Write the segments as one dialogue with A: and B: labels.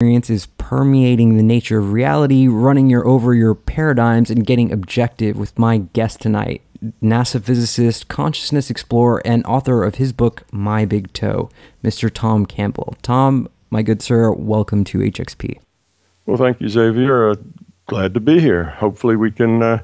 A: experience is permeating the nature of reality, running your over your paradigms, and getting objective with my guest tonight, NASA physicist, consciousness explorer, and author of his book My Big Toe, Mr. Tom Campbell. Tom, my good sir, welcome to HXP.
B: Well, thank you, Xavier. Uh, glad to be here. Hopefully, we can uh,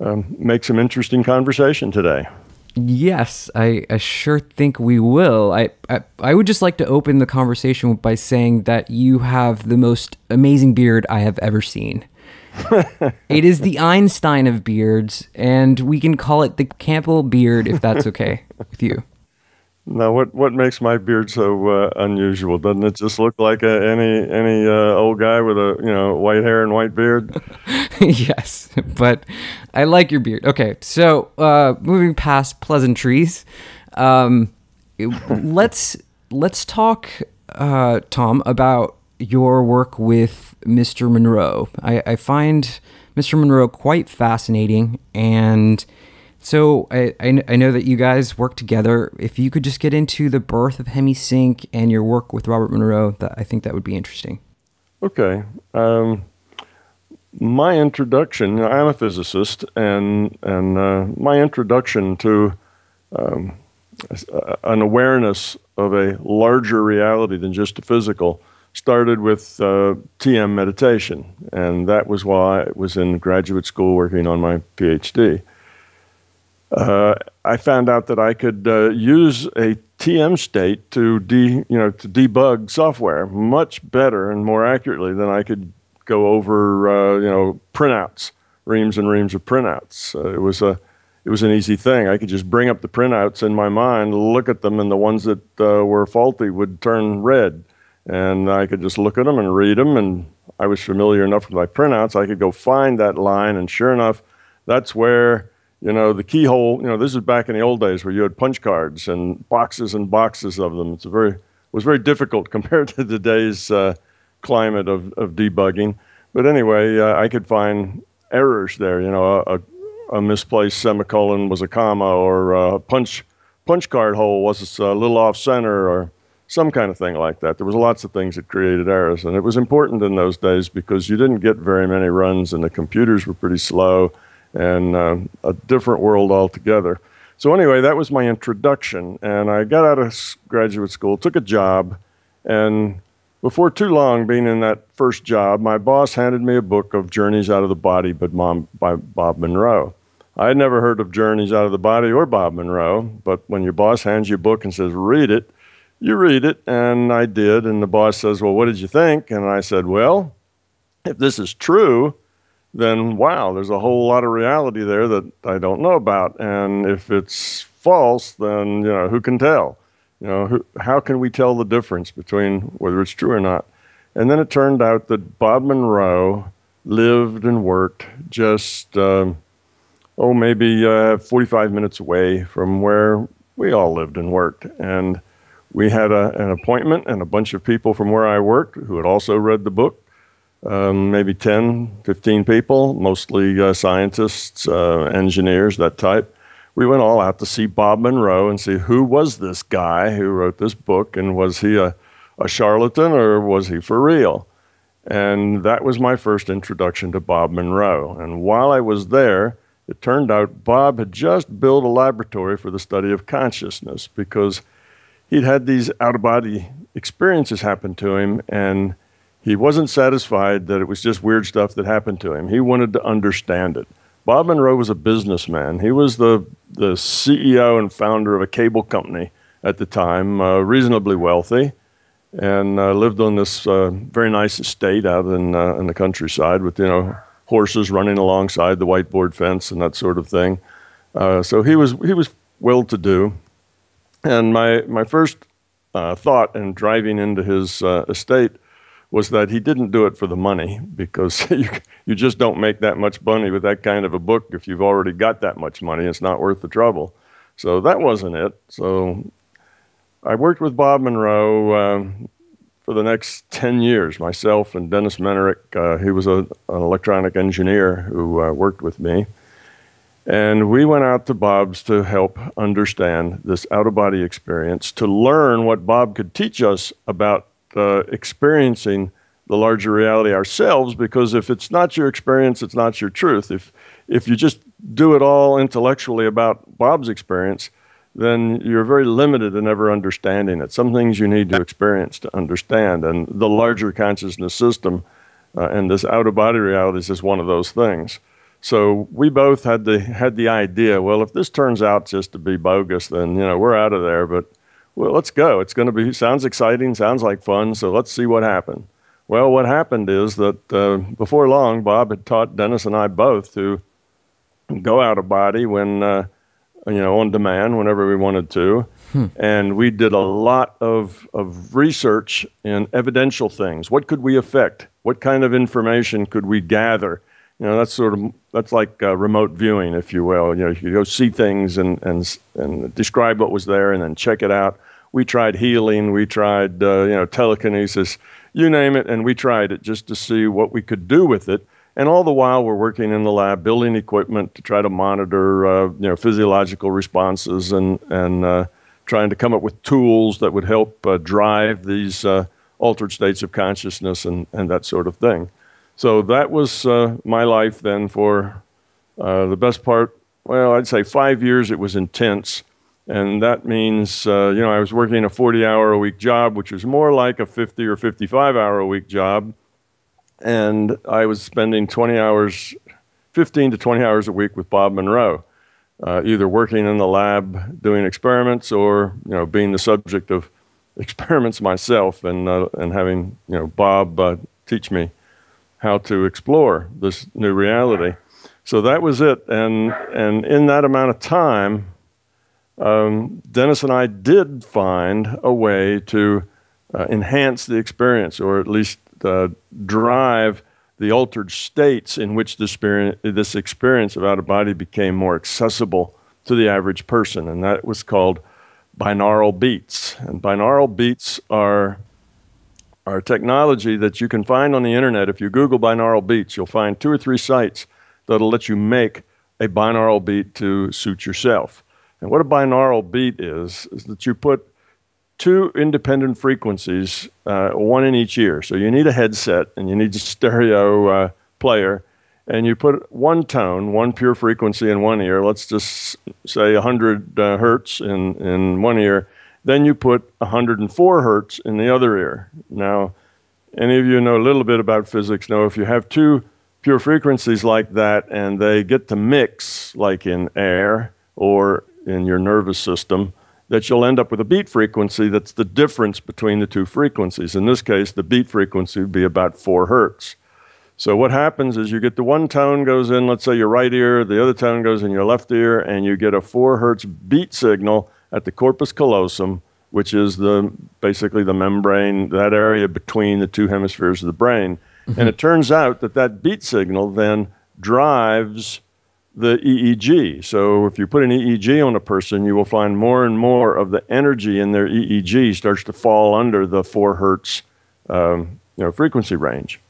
B: um, make some interesting conversation today.
A: Yes, I, I sure think we will. I, I I would just like to open the conversation by saying that you have the most amazing beard I have ever seen. it is the Einstein of beards, and we can call it the Campbell beard if that's okay with you.
B: Now, what what makes my beard so uh, unusual? Doesn't it just look like a, any any uh, old guy with a you know white hair and white beard?
A: yes, but I like your beard. Okay, so uh, moving past pleasantries, um, let's let's talk, uh, Tom, about your work with Mr. Monroe. I, I find Mr. Monroe quite fascinating and so I, I, I, know that you guys work together. If you could just get into the birth of Hemi HemiSync and your work with Robert Monroe, that I think that would be interesting.
B: Okay. Um, my introduction, I'm a physicist, and, and uh, my introduction to um, an awareness of a larger reality than just a physical started with uh, TM meditation. And that was why I was in graduate school working on my PhD uh, I found out that I could uh, use a TM state to de, you know to debug software much better and more accurately than I could go over uh, you know printouts, reams and reams of printouts. Uh, it was a it was an easy thing. I could just bring up the printouts in my mind, look at them, and the ones that uh, were faulty would turn red, and I could just look at them and read them. And I was familiar enough with my printouts, I could go find that line, and sure enough, that's where you know, the keyhole, you know, this is back in the old days where you had punch cards and boxes and boxes of them. It's a very, was very difficult compared to today's uh, climate of, of debugging. But anyway, uh, I could find errors there. You know, a, a, misplaced semicolon was a comma, or a punch punch card hole was a little off center, or some kind of thing like that. There was lots of things that created errors, and it was important in those days because you didn't get very many runs, and the computers were pretty slow and uh, a different world altogether. So, anyway, that was my introduction. And I got out of graduate school, took a job, and before too long, being in that first job, my boss handed me a book of Journeys Out of the Body by, by Bob Monroe. I had never heard of Journeys Out of the Body or Bob Monroe, but when your boss hands you a book and says, read it, you read it, and I did. And the boss says, Well, what did you think? And I said, Well, if this is true, then wow, there's a whole lot of reality there that I don't know about. And if it's false, then you know who can tell? You know, who, how can we tell the difference between whether it's true or not? And then it turned out that Bob Monroe lived and worked just um, oh maybe uh, 45 minutes away from where we all lived and worked, and we had a, an appointment and a bunch of people from where I worked who had also read the book um, maybe 10, 15 people, mostly uh, scientists, uh, engineers, that type. We went all out to see Bob Monroe and see who was this guy who wrote this book and was he a, a charlatan or was he for real? And that was my first introduction to Bob Monroe. And while I was there, it turned out Bob had just built a laboratory for the study of consciousness because he'd had these out of body experiences happen to him and he wasn't satisfied that it was just weird stuff that happened to him. He wanted to understand it. Bob Monroe was a businessman. He was the, the CEO and founder of a cable company at the time, uh, reasonably wealthy, and uh, lived on this uh, very nice estate out in, uh, in the countryside with, you know, horses running alongside the whiteboard fence and that sort of thing. Uh, so he was, he was well to do. And my, my first uh, thought in driving into his estate was that he didn't do it for the money because you, you just don't make that much money with that kind of a book if you've already got that much money. It's not worth the trouble. So that wasn't it. So I worked with Bob Monroe um, for the next 10 years, myself and Dennis Mennerich. Uh, he was a, an electronic engineer who uh, worked with me. And we went out to Bob's to help understand this out of body experience, to learn what Bob could teach us about experiencing the larger reality ourselves because if it's not your experience, it's not your truth. If if you just do it all intellectually about Bob's experience, then you're very limited in ever understanding it. Some things you need to experience to understand, and the larger consciousness system uh, and this out of body reality is just one of those things. So we both had the had the idea. Well, if this turns out just to be bogus, then you know we're out of there. But well, let's go. It's going to be sounds exciting, sounds like fun. So let's see what happened. Well, what happened is that uh, before long, Bob had taught Dennis and I both to go out of body when, uh, you know, on demand whenever we wanted to. Hmm. And we did a lot of, of research in evidential things. What could we affect? What kind of information could we gather? You know, that's sort of that's like uh, remote viewing, if you will. You know, you go see things and, and and describe what was there, and then check it out. We tried healing, we tried uh, you know telekinesis, you name it, and we tried it just to see what we could do with it. And all the while, we're working in the lab, building equipment to try to monitor, uh, you know, physiological responses and and uh, trying to come up with tools that would help uh, drive these uh, altered states of consciousness and and that sort of thing. So that was uh, my life then for uh, the best part. Well, I'd say five years. It was intense, and that means you know I was working a 40-hour a week job, which was more like a 50 or 55-hour a week job and I was spending 20 hours, 15 to 20 hours a week with Bob Monroe, uh, either working in the lab doing experiments or you know being the subject of experiments myself and uh, and having you know Bob uh, teach me how to explore this new reality. So that was it, and and in that amount of time, um, Dennis and I did find a way to uh, enhance the experience, or at least uh, drive the altered states in which this experience, this experience of out of body became more accessible to the average person. And that was called binaural beats. And binaural beats are, are technology that you can find on the internet. If you Google binaural beats, you'll find two or three sites that'll let you make a binaural beat to suit yourself. And what a binaural beat is, is that you put two independent frequencies, uh, one in each ear. So you need a headset and you need a stereo uh, player, and you put one tone, one pure frequency in one ear. Let's just say 100 uh, hertz in, in one ear. Then you put 104 hertz in the other ear. Now, any of you know a little bit about physics know if you have two pure frequencies like that and they get to mix, like in air or in your nervous system, that you'll end up with a beat frequency that's the difference between the two frequencies. In this case, the beat frequency would be about four hertz. So what happens is you get the one tone goes in, let's say your right ear, the other tone goes in your left ear, and you get a four hertz beat signal at the corpus callosum, which is the basically the membrane, that area between the two hemispheres of the brain. Mm-hmm. And it turns out that that beat signal then drives the EEG. So if you put an EEG on a person, you will find more and more of the energy in their EEG starts to fall under the four hertz um, you know, frequency range.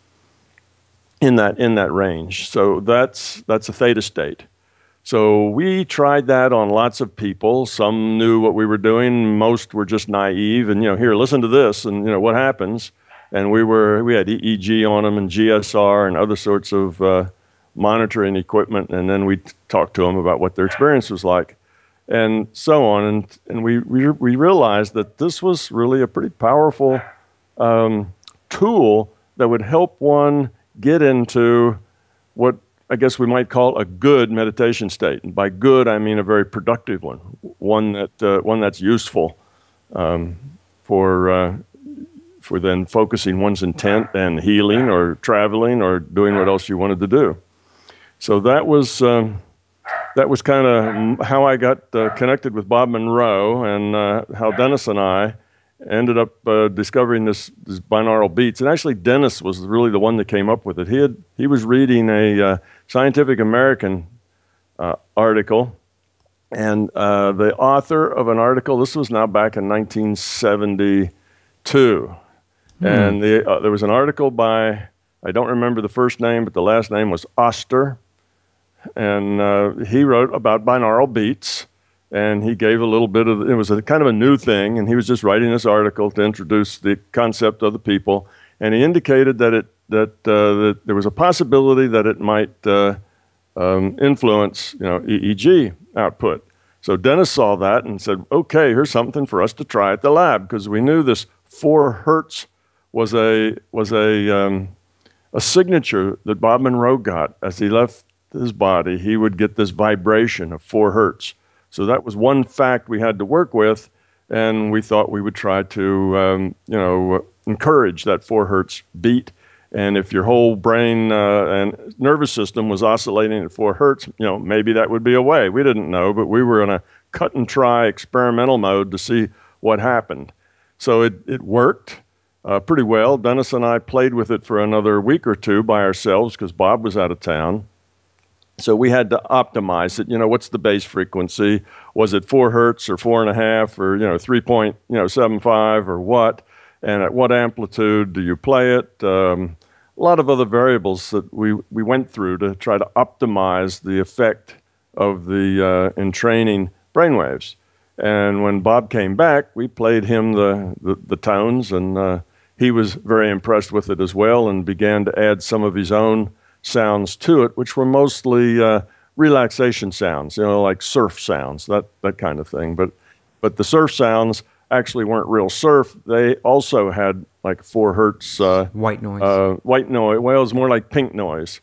B: In that in that range, so that's that's a theta state. So we tried that on lots of people. Some knew what we were doing. Most were just naive, and you know, here, listen to this, and you know what happens. And we were we had EEG on them and GSR and other sorts of uh, monitoring equipment, and then we talked to them about what their experience was like, and so on. And, and we, we, we realized that this was really a pretty powerful um, tool that would help one get into what I guess we might call a good meditation state. And by good, I mean a very productive one, one, that, uh, one that's useful um, for, uh, for then focusing one's intent and healing or traveling or doing what else you wanted to do. So that was um, that was kind of how I got uh, connected with Bob Monroe, and uh, how Dennis and I ended up uh, discovering this, this, binaural beats. And actually, Dennis was really the one that came up with it. He had he was reading a uh, Scientific American uh, article, and uh, the author of an article. This was now back in 1972, hmm. and the, there was an article by I don't remember the first name, but the last name was Oster and uh, he wrote about binaural beats and he gave a little bit of it was a kind of a new thing and he was just writing this article to introduce the concept of the people and he indicated that it that, uh, that there was a possibility that it might uh, um, influence you know EEG output. So Dennis saw that and said, "Okay, here's something for us to try at the lab," because we knew this four hertz was a was a um, a signature that Bob Monroe got as he left his body. He would get this vibration of four hertz. So that was one fact we had to work with, and we thought we would try to um, you know encourage that four hertz beat. And if your whole brain uh, and nervous system was oscillating at four hertz, you know maybe that would be a way. We didn't know, but we were in a cut and try experimental mode to see what happened. So it, it worked uh, pretty well. Dennis and I played with it for another week or two by ourselves because Bob was out of town. So we had to optimize it. You know, what's the base frequency? Was it four hertz or four and a half or you know three point you know seven five or what? And at what amplitude do you play it? Um, a lot of other variables that we we went through to try to optimize the effect of the uh, entraining brainwaves. And when Bob came back, we played him the the, the tones and uh, he was very impressed with it as well and began to add some of his own sounds to it, which were mostly uh, relaxation sounds, you know, like surf sounds, that, that kind of thing. But, but the surf sounds actually weren't real surf. They also had like four hertz uh,
A: white noise.
B: Uh, white noise. Well, it's more like pink noise.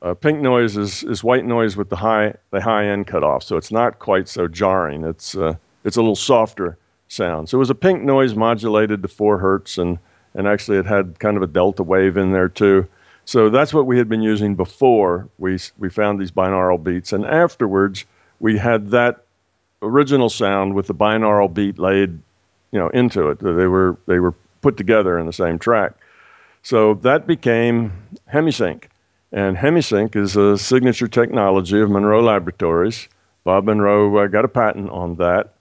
B: Uh, pink noise is, is white noise with the high the high end cut off, so it's not quite so jarring. It's uh, it's a little softer sound. So it was a pink noise modulated to four hertz, and and actually it had kind of a delta wave in there too. So that's what we had been using before we, we found these binaural beats. And afterwards, we had that original sound with the binaural beat laid you know, into it. They were, they were put together in the same track. So that became HemiSync. And HemiSync is a signature technology of Monroe Laboratories. Bob Monroe uh, got a patent on that.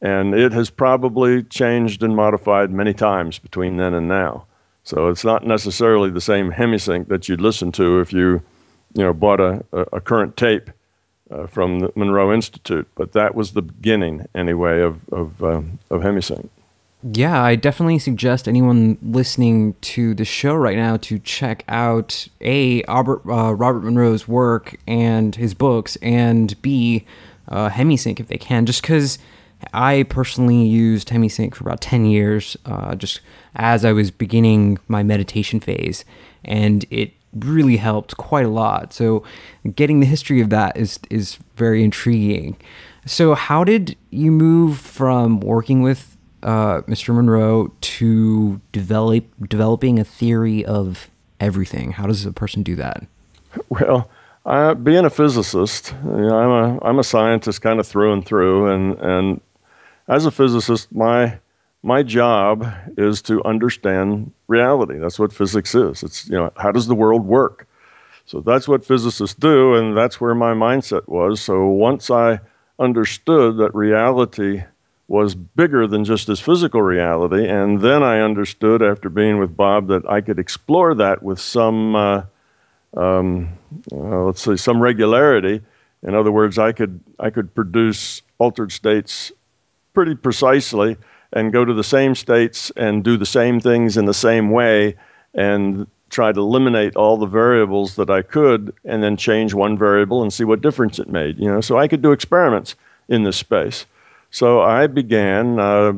B: And it has probably changed and modified many times between then and now. So it's not necessarily the same hemisync that you'd listen to if you, you know, bought a, a current tape uh, from the Monroe Institute. But that was the beginning, anyway, of, of, um, of hemisync.
A: Yeah, I definitely suggest anyone listening to the show right now to check out A, Robert, uh, Robert Monroe's work and his books, and B, uh, Hemisync if they can, just because I personally used HemiSync for about 10 years, uh, just as I was beginning my meditation phase, and it really helped quite a lot. So, getting the history of that is is very intriguing. So, how did you move from working with uh, Mr. Monroe to develop developing a theory of everything? How does a person do that?
B: Well, uh, being a physicist, you know, I'm a I'm a scientist kind of through and through, and and as a physicist, my my job is to understand reality. That's what physics is. It's you know how does the world work. So that's what physicists do, and that's where my mindset was. So once I understood that reality was bigger than just this physical reality, and then I understood after being with Bob that I could explore that with some, uh, um, uh, let's say, some regularity. In other words, I could I could produce altered states pretty precisely and go to the same states and do the same things in the same way and try to eliminate all the variables that I could and then change one variable and see what difference it made. You know, so I could do experiments in this space. So I began uh,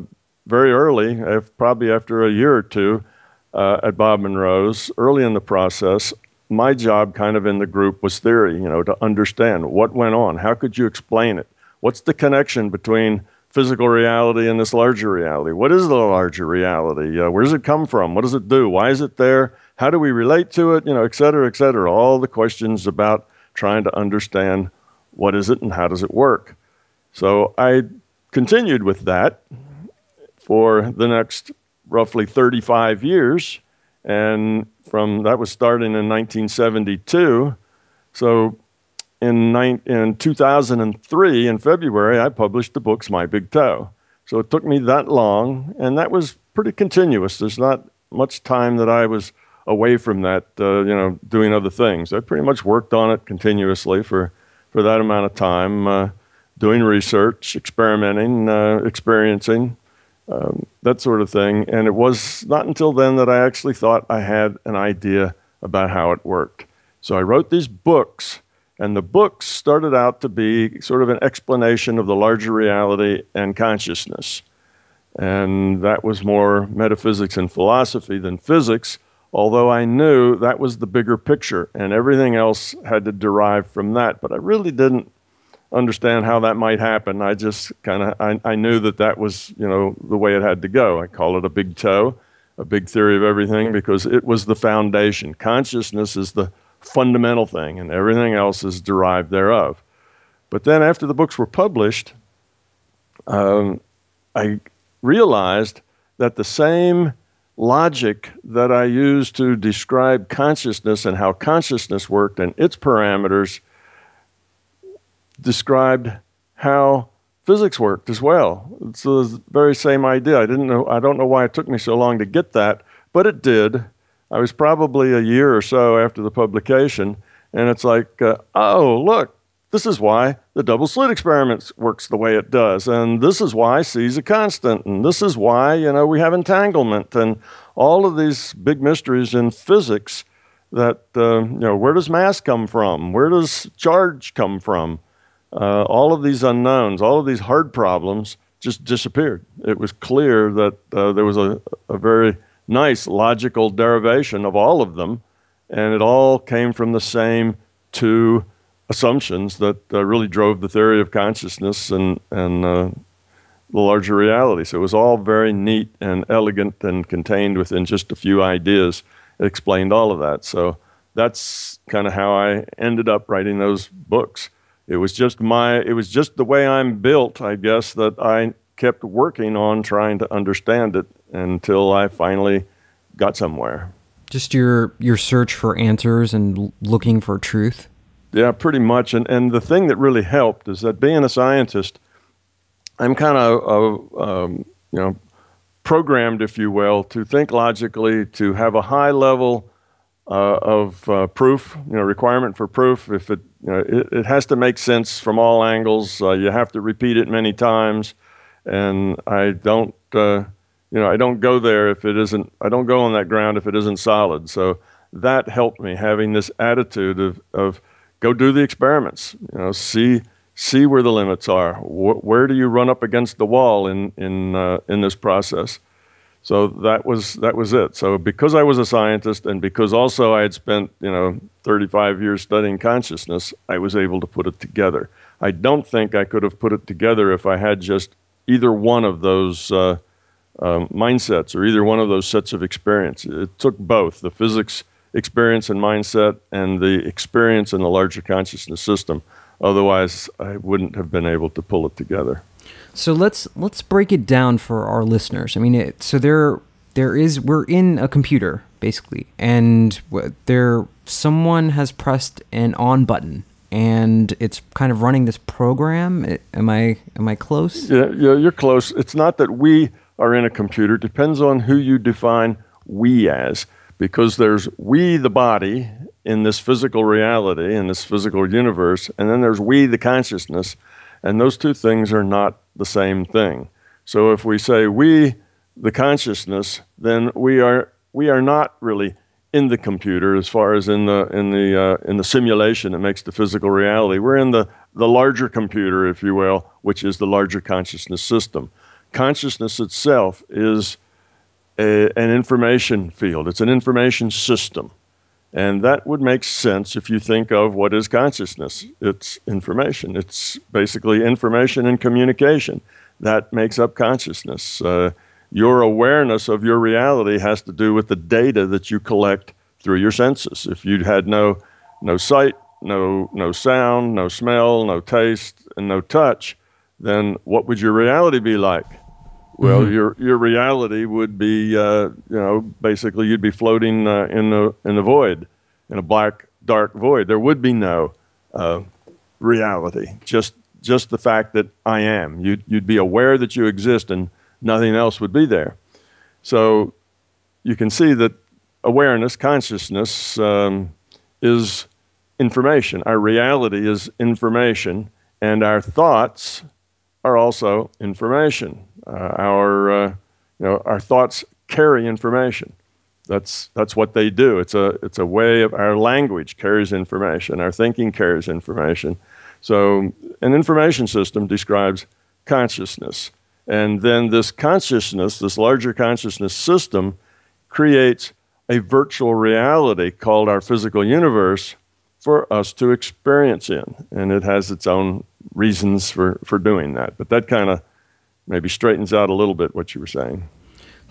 B: very early, probably after a year or two uh, at Bob Monroe's, early in the process. My job, kind of in the group, was theory. You know, to understand what went on. How could you explain it? What's the connection between physical reality and this larger reality. What is the larger reality? Uh, where does it come from? What does it do? Why is it there? How do we relate to it? You know, et cetera, et cetera. All the questions about trying to understand what is it and how does it work. So I continued with that for the next roughly 35 years. And from that was starting in 1972. So in, in 2003, in February, I published the books My Big Toe. So it took me that long, and that was pretty continuous. There's not much time that I was away from that, uh, you know, doing other things. I pretty much worked on it continuously for, for that amount of time, uh, doing research, experimenting, uh, experiencing, um, that sort of thing. And it was not until then that I actually thought I had an idea about how it worked. So I wrote these books, and the books started out to be sort of an explanation of the larger reality and consciousness. And that was more metaphysics and philosophy than physics, although I knew that was the bigger picture, and everything else had to derive from that. But I really didn't understand how that might happen. I just kind of I, I knew that that was you know the way it had to go. I call it a big toe, a big theory of everything because it was the foundation. Consciousness is the fundamental thing, and everything else is derived thereof. But then after the books were published, um, I realized that the same logic that I used to describe consciousness and how consciousness worked and its parameters described how physics worked as well. It's the very same idea. I didn't know. I don't know why it took me so long to get that, but it did. I was probably a year or so after the publication, and it's like, uh, oh, look, this is why the double slit experiment works the way it does, and this is why C is a constant, and this is why you know we have entanglement, and all of these big mysteries in physics. That uh, you know, where does mass come from? Where does charge come from? uh, all of these unknowns, all of these hard problems just disappeared. It was clear that uh, there was a, a very nice logical derivation of all of them, and it all came from the same two assumptions that uh, really drove the theory of consciousness and, and uh, the larger reality. So it was all very neat and elegant and contained within just a few ideas. It explained all of that. So that's kind of how I ended up writing those books it was just my it was just the way I'm built, I guess, that I kept working on trying to understand it until I finally got somewhere.
A: Just your your search for answers and looking for truth.
B: Yeah, pretty much. And and the thing that really helped is that being a scientist, I'm kind of um, you know programmed, if you will, to think logically, to have a high level uh, of uh, proof, you know, requirement for proof. If it, you know, it, it has to make sense from all angles. Uh, you have to repeat it many times, and I don't, uh, you know, I don't go there if it isn't. I don't go on that ground if it isn't solid. So that helped me having this attitude of, of go do the experiments. You know, see see where the limits are. Wh- where do you run up against the wall in in uh, in this process? So that was that was it. So because I was a scientist and because also I had spent you know 35 years studying consciousness, I was able to put it together. I don't think I could have put it together if I had just either one of those uh, um, mindsets or either one of those sets of experience. It took both the physics experience and mindset and the experience in the larger consciousness system. Otherwise, I wouldn't have been able to pull it together.
A: So let's let's break it down for our listeners. I mean, it, so there there is we're in a computer basically, and there someone has pressed an on button, and it's kind of running this program. Am I am I close?
B: Yeah, yeah, you're close. It's not that we are in a computer. It depends on who you define we as, because there's we the body in this physical reality in this physical universe, and then there's we the consciousness and those two things are not the same thing. So if we say we, the consciousness, then we are, we are not really in the computer as far as in the, in the, uh, in the simulation that makes the physical reality. We're in the, the larger computer, if you will, which is the larger consciousness system. Consciousness itself is a, an information field, it's an information system. And that would make sense if you think of what is consciousness. It's information. It's basically information and communication. That makes up consciousness. Uh, your awareness of your reality has to do with the data that you collect through your senses. If you had no, no sight, no, no sound, no smell, no taste, and no touch, then what would your reality be like? Well, mm-hmm. your your reality would be, uh, you know, basically you'd be floating uh, in the in the void, in a black dark void. There would be no uh, reality. Just just the fact that I am. You'd you'd be aware that you exist, and nothing else would be there. So you can see that awareness, consciousness, um, is information. Our reality is information, and our thoughts are also information. Uh, our, uh, you know, our thoughts carry information. That's, that's what they do. It's a, it's a way of our language carries information, our thinking carries information. So, an information system describes consciousness. And then this consciousness, this larger consciousness system, creates a virtual reality called our physical universe for us to experience in. And it has its own reasons for, for doing that. But that kind of maybe straightens out a little bit what you were saying.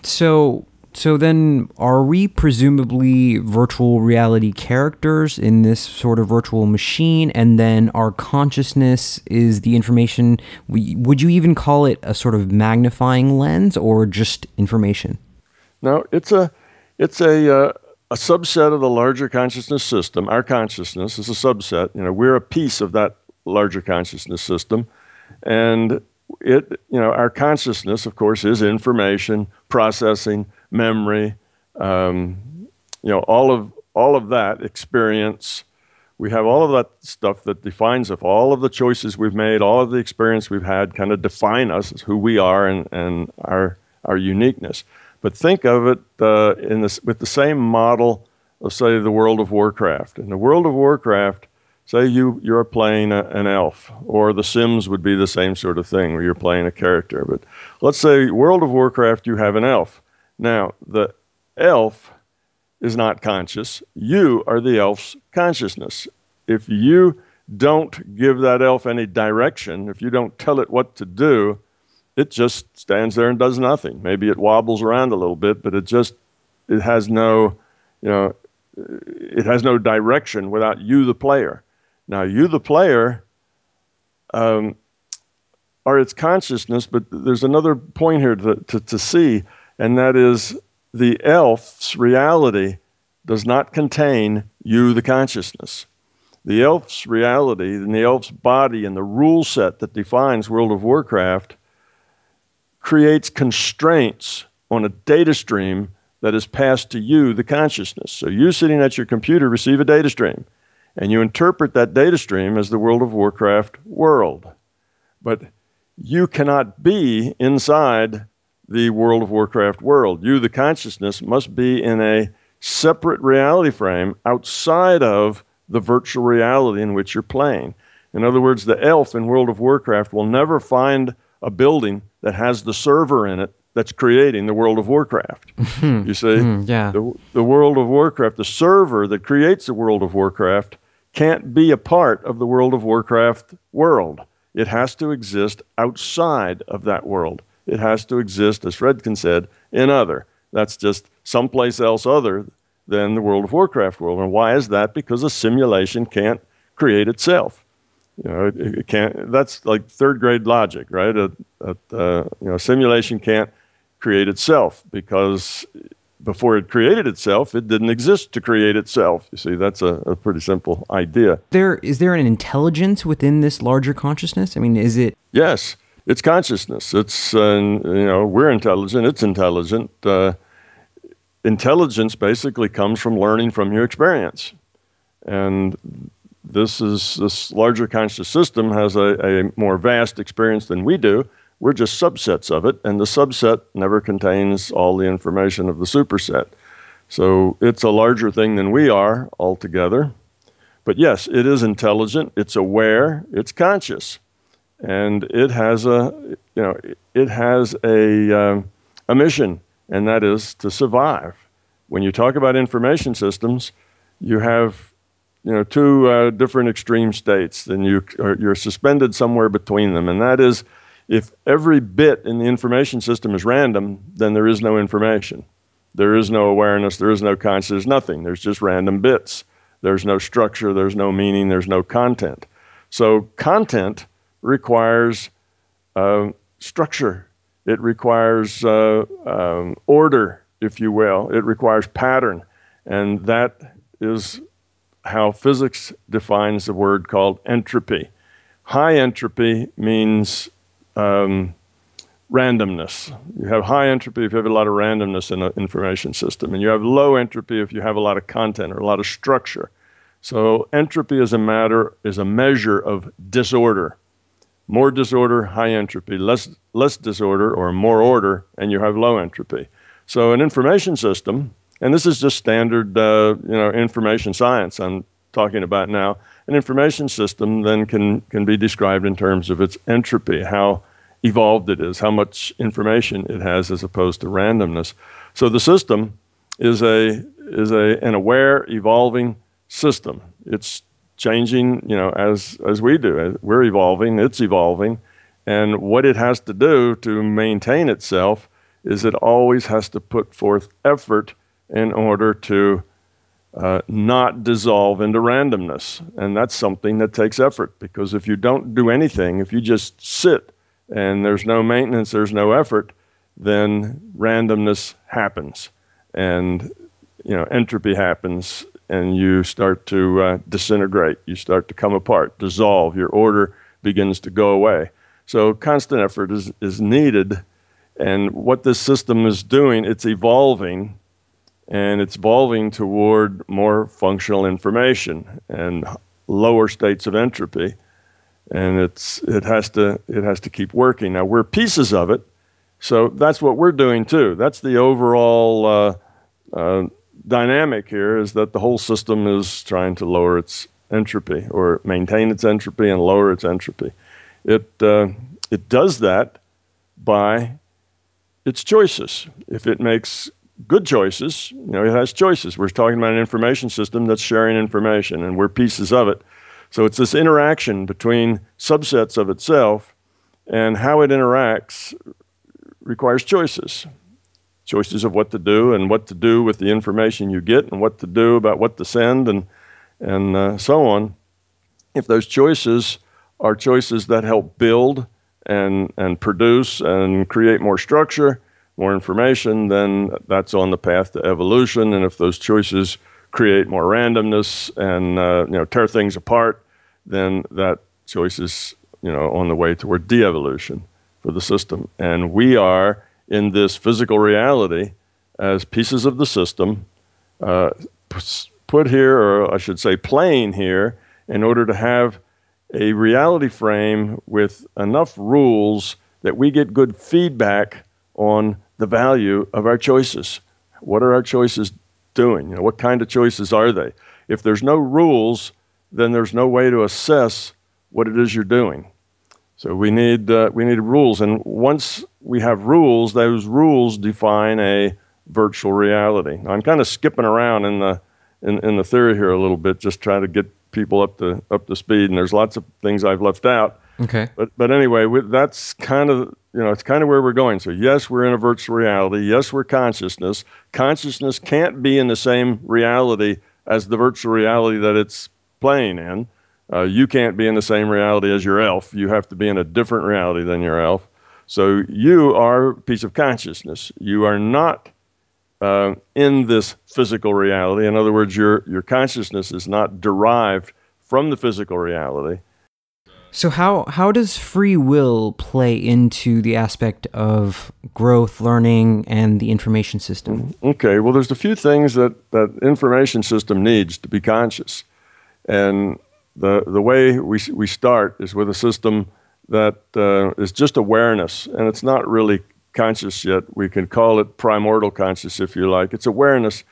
A: So, so then are we presumably virtual reality characters in this sort of virtual machine and then our consciousness is the information would you even call it a sort of magnifying lens or just information?
B: No, it's a it's a uh, a subset of the larger consciousness system. Our consciousness is a subset. You know, we're a piece of that larger consciousness system, and it you know our consciousness, of course, is information processing, memory, um, you know, all of all of that experience. We have all of that stuff that defines us. All of the choices we've made, all of the experience we've had, kind of define us as who we are and, and our our uniqueness. But think of it uh, in this, with the same model of, say, the World of Warcraft. In the World of Warcraft, say you, you're playing a, an elf, or The Sims would be the same sort of thing where you're playing a character. But let's say World of Warcraft, you have an elf. Now, the elf is not conscious. You are the elf's consciousness. If you don't give that elf any direction, if you don't tell it what to do, it just stands there and does nothing. Maybe it wobbles around a little bit, but it just it has no, you know, it has no direction without you, the player. Now, you, the player, um, are its consciousness, but there's another point here to, to, to see, and that is the elf's reality does not contain you, the consciousness. The elf's reality and the elf's body and the rule set that defines World of Warcraft creates constraints on a data stream that is passed to you, the consciousness. So you sitting at your computer receive a data stream, and you interpret that data stream as the World of Warcraft world. But you cannot be inside the World of Warcraft world. You, the consciousness, must be in a separate reality frame outside of the virtual reality in which you're playing. In other words, the elf in World of Warcraft will never find a building that has the server in it that's creating the World of Warcraft. you see,
A: mm, yeah.
B: the, the World of Warcraft, the server that creates the World of Warcraft, can't be a part of the World of Warcraft world. It has to exist outside of that world. It has to exist, as Fredkin said, in other. That's just someplace else other than the World of Warcraft world. And why is that? Because a simulation can't create itself. You know, it, it can't. That's like third grade logic, right? A, a, uh, you know, simulation can't create itself because before it created itself, it didn't exist to create itself. You see, that's a, a, pretty simple idea.
A: There is there an intelligence within this larger consciousness? I mean, is it?
B: Yes, it's consciousness. It's uh, you know we're intelligent. It's intelligent. Uh, intelligence basically comes from learning from your experience, and this is this larger conscious system has a, a more vast experience than we do. We're just subsets of it, and the subset never contains all the information of the superset. So it's a larger thing than we are altogether. But yes, it is intelligent, it's aware, it's conscious, and it has a you know it has a um, a mission, and that is to survive. When you talk about information systems, you have you know, two uh, different extreme states, then you are, you're suspended somewhere between them. And that is, if every bit in the information system is random, then there is no information. There is no awareness, there is no consciousness, nothing. There's just random bits. There's no structure, there's no meaning, there's no content. So, content requires uh, structure, it requires uh, um, order, if you will, it requires pattern. And that is how physics defines the word called entropy. High entropy means um, randomness. You have high entropy if you have a lot of randomness in an information system, and you have low entropy if you have a lot of content or a lot of structure. So entropy is a matter is a measure of disorder. More disorder, high entropy, less, less disorder, or more order, and you have low entropy. So an information system, and this is just standard uh, you know, information science I'm talking about now, an information system then can, can be described in terms of its entropy, how evolved it is, how much information it has as opposed to randomness. So the system is a is a an aware evolving system. It's changing, you know, as as we do. We're evolving, it's evolving, and what it has to do to maintain itself is it always has to put forth effort in order to uh, not dissolve into randomness. And that's something that takes effort because if you don't do anything, if you just sit and there's no maintenance, there's no effort, then randomness happens. And you know, entropy happens and you start to uh, disintegrate. You start to come apart, dissolve. Your order begins to go away. So constant effort is, is needed. And what this system is doing, it's evolving and it's evolving toward more functional information and lower states of entropy. And it's, it, has to, it has to keep working. Now, we're pieces of it, so that's what we're doing too. That's the overall uh, uh, dynamic here is that the whole system is trying to lower its entropy or maintain its entropy and lower its entropy. It, uh, it does that by its choices. If it makes good choices, you know, it has choices. We're talking about an information system that's sharing information, and we're pieces of it. So it's this interaction between subsets of itself, and how it interacts requires choices choices of what to do and what to do with the information you get and what to do about what to send and, and uh, so on. If those choices are choices that help build and, and produce and create more structure, more information, then that's on the path to evolution. And if those choices create more randomness and uh, you know tear things apart, then that choice is you know on the way toward de-evolution for the system. And we are in this physical reality as pieces of the system uh, put here, or I should say, playing here, in order to have a reality frame with enough rules that we get good feedback on the value of our choices. What are our choices doing? You know, what kind of choices are they? If there's no rules, then there's no way to assess what it is you're doing. So we need uh, we need rules, and once we have rules, those rules define a virtual reality. Now, I'm kind of skipping around in the in, in the theory here a little bit, just trying to get people up to up to speed. And there's lots of things I've left out.
A: Okay.
B: But but anyway, that's kind of you know it's kind of where we're going. So yes, we're in a virtual reality. Yes, we're consciousness. Consciousness can't be in the same reality as the virtual reality that it's playing in. Uh, you can't be in the same reality as your elf. You have to be in a different reality than your elf. So you are a piece of consciousness. You are not uh, in this physical reality. In other words, your, your consciousness is not derived from the physical reality.
A: So how how does free will play into the aspect of growth, learning, and the information system?
B: Okay, well, there's a few things that that information system needs to be conscious, and the, the way we, we start is with a system that uh, is just awareness, and it's not really conscious yet. We can call it primordial conscious if you like. It's awareness,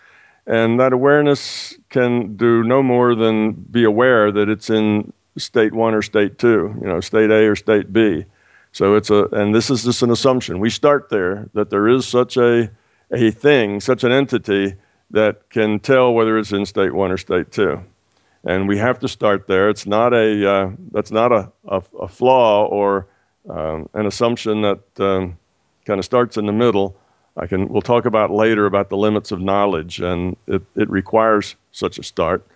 B: and that awareness can do no more than be aware that it's in state one or state two, you know, state A or state B. So it's a, and this is just an assumption. We start there that there is such a, a thing, such an entity that can tell whether it's in state one or state two and we have to start there. It's not a uh, that's not a, a, a flaw or um, an assumption that um, kind of starts in the middle. I can we'll talk about later about the limits of knowledge, and it, it requires such a start.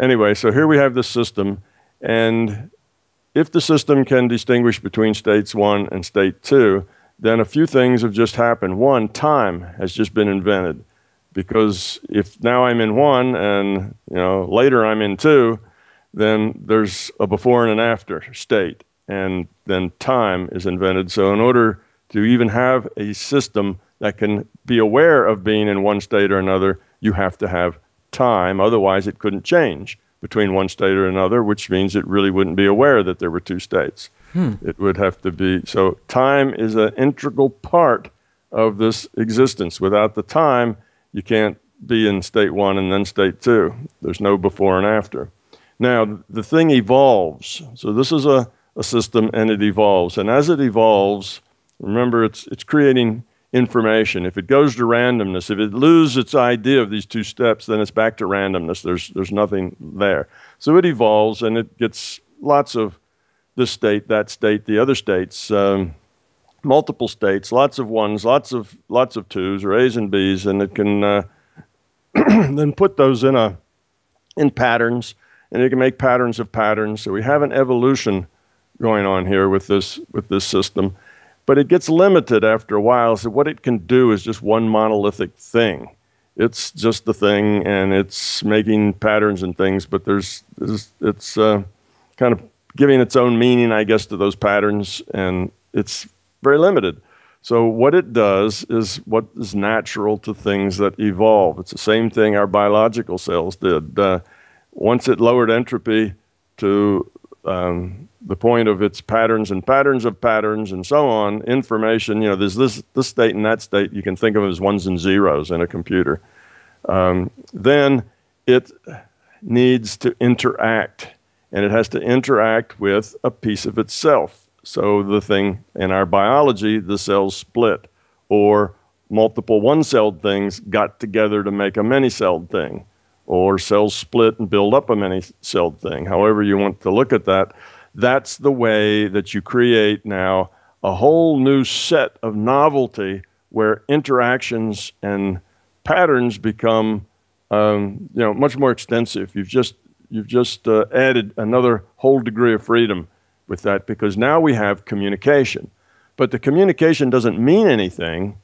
B: Anyway, so here we have this system, and if the system can distinguish between states one and state two, then a few things have just happened. One, time has just been invented because if now I'm in one and you know later I'm in two, then there's a before and an after state, and then time is invented. So in order to even have a system that can be aware of being in one state or another, you have to have time. Otherwise, it couldn't change between one state or another, which means it really wouldn't be aware that there were two states. Hmm. It would have to be so. Time is an integral part of this existence. Without the time, you can't be in state one and then state two. There's no before and after. Now, the thing evolves. So, this is a, a system and it evolves. And as it evolves, remember, it's, it's creating information. If it goes to randomness, if it loses its idea of these two steps, then it's back to randomness. There's, there's nothing there. So, it evolves and it gets lots of this state, that state, the other states. Um, multiple states, lots of ones, lots of lots of twos or A's and B's, and it can uh, then put those in a in patterns, and it can make patterns of patterns. So we have an evolution going on here with this with this system, but it gets limited after a while. So what it can do is just one monolithic thing. It's just the thing, and it's making patterns and things. But there's, there's it's uh, kind of giving its own meaning, I guess, to those patterns, and it's very limited. So, what it does is what is natural to things that evolve. It's the same thing our biological cells did. Uh, once it lowered entropy to um, the point of its patterns and patterns of patterns and so on, information, you know, there's this, this state and that state you can think of as ones and zeros in a computer. Um, then it needs to interact, and it has to interact with a piece of itself. So the thing in our biology, the cells split, or multiple one-celled things got together to make a many-celled thing, or cells split and build up a many-celled thing. However you want to look at that, that's the way that you create now a whole new set of novelty where interactions and patterns become um, you know much more extensive. You've just you've just uh, added another whole degree of freedom with that because now we have communication. But the communication doesn't mean anything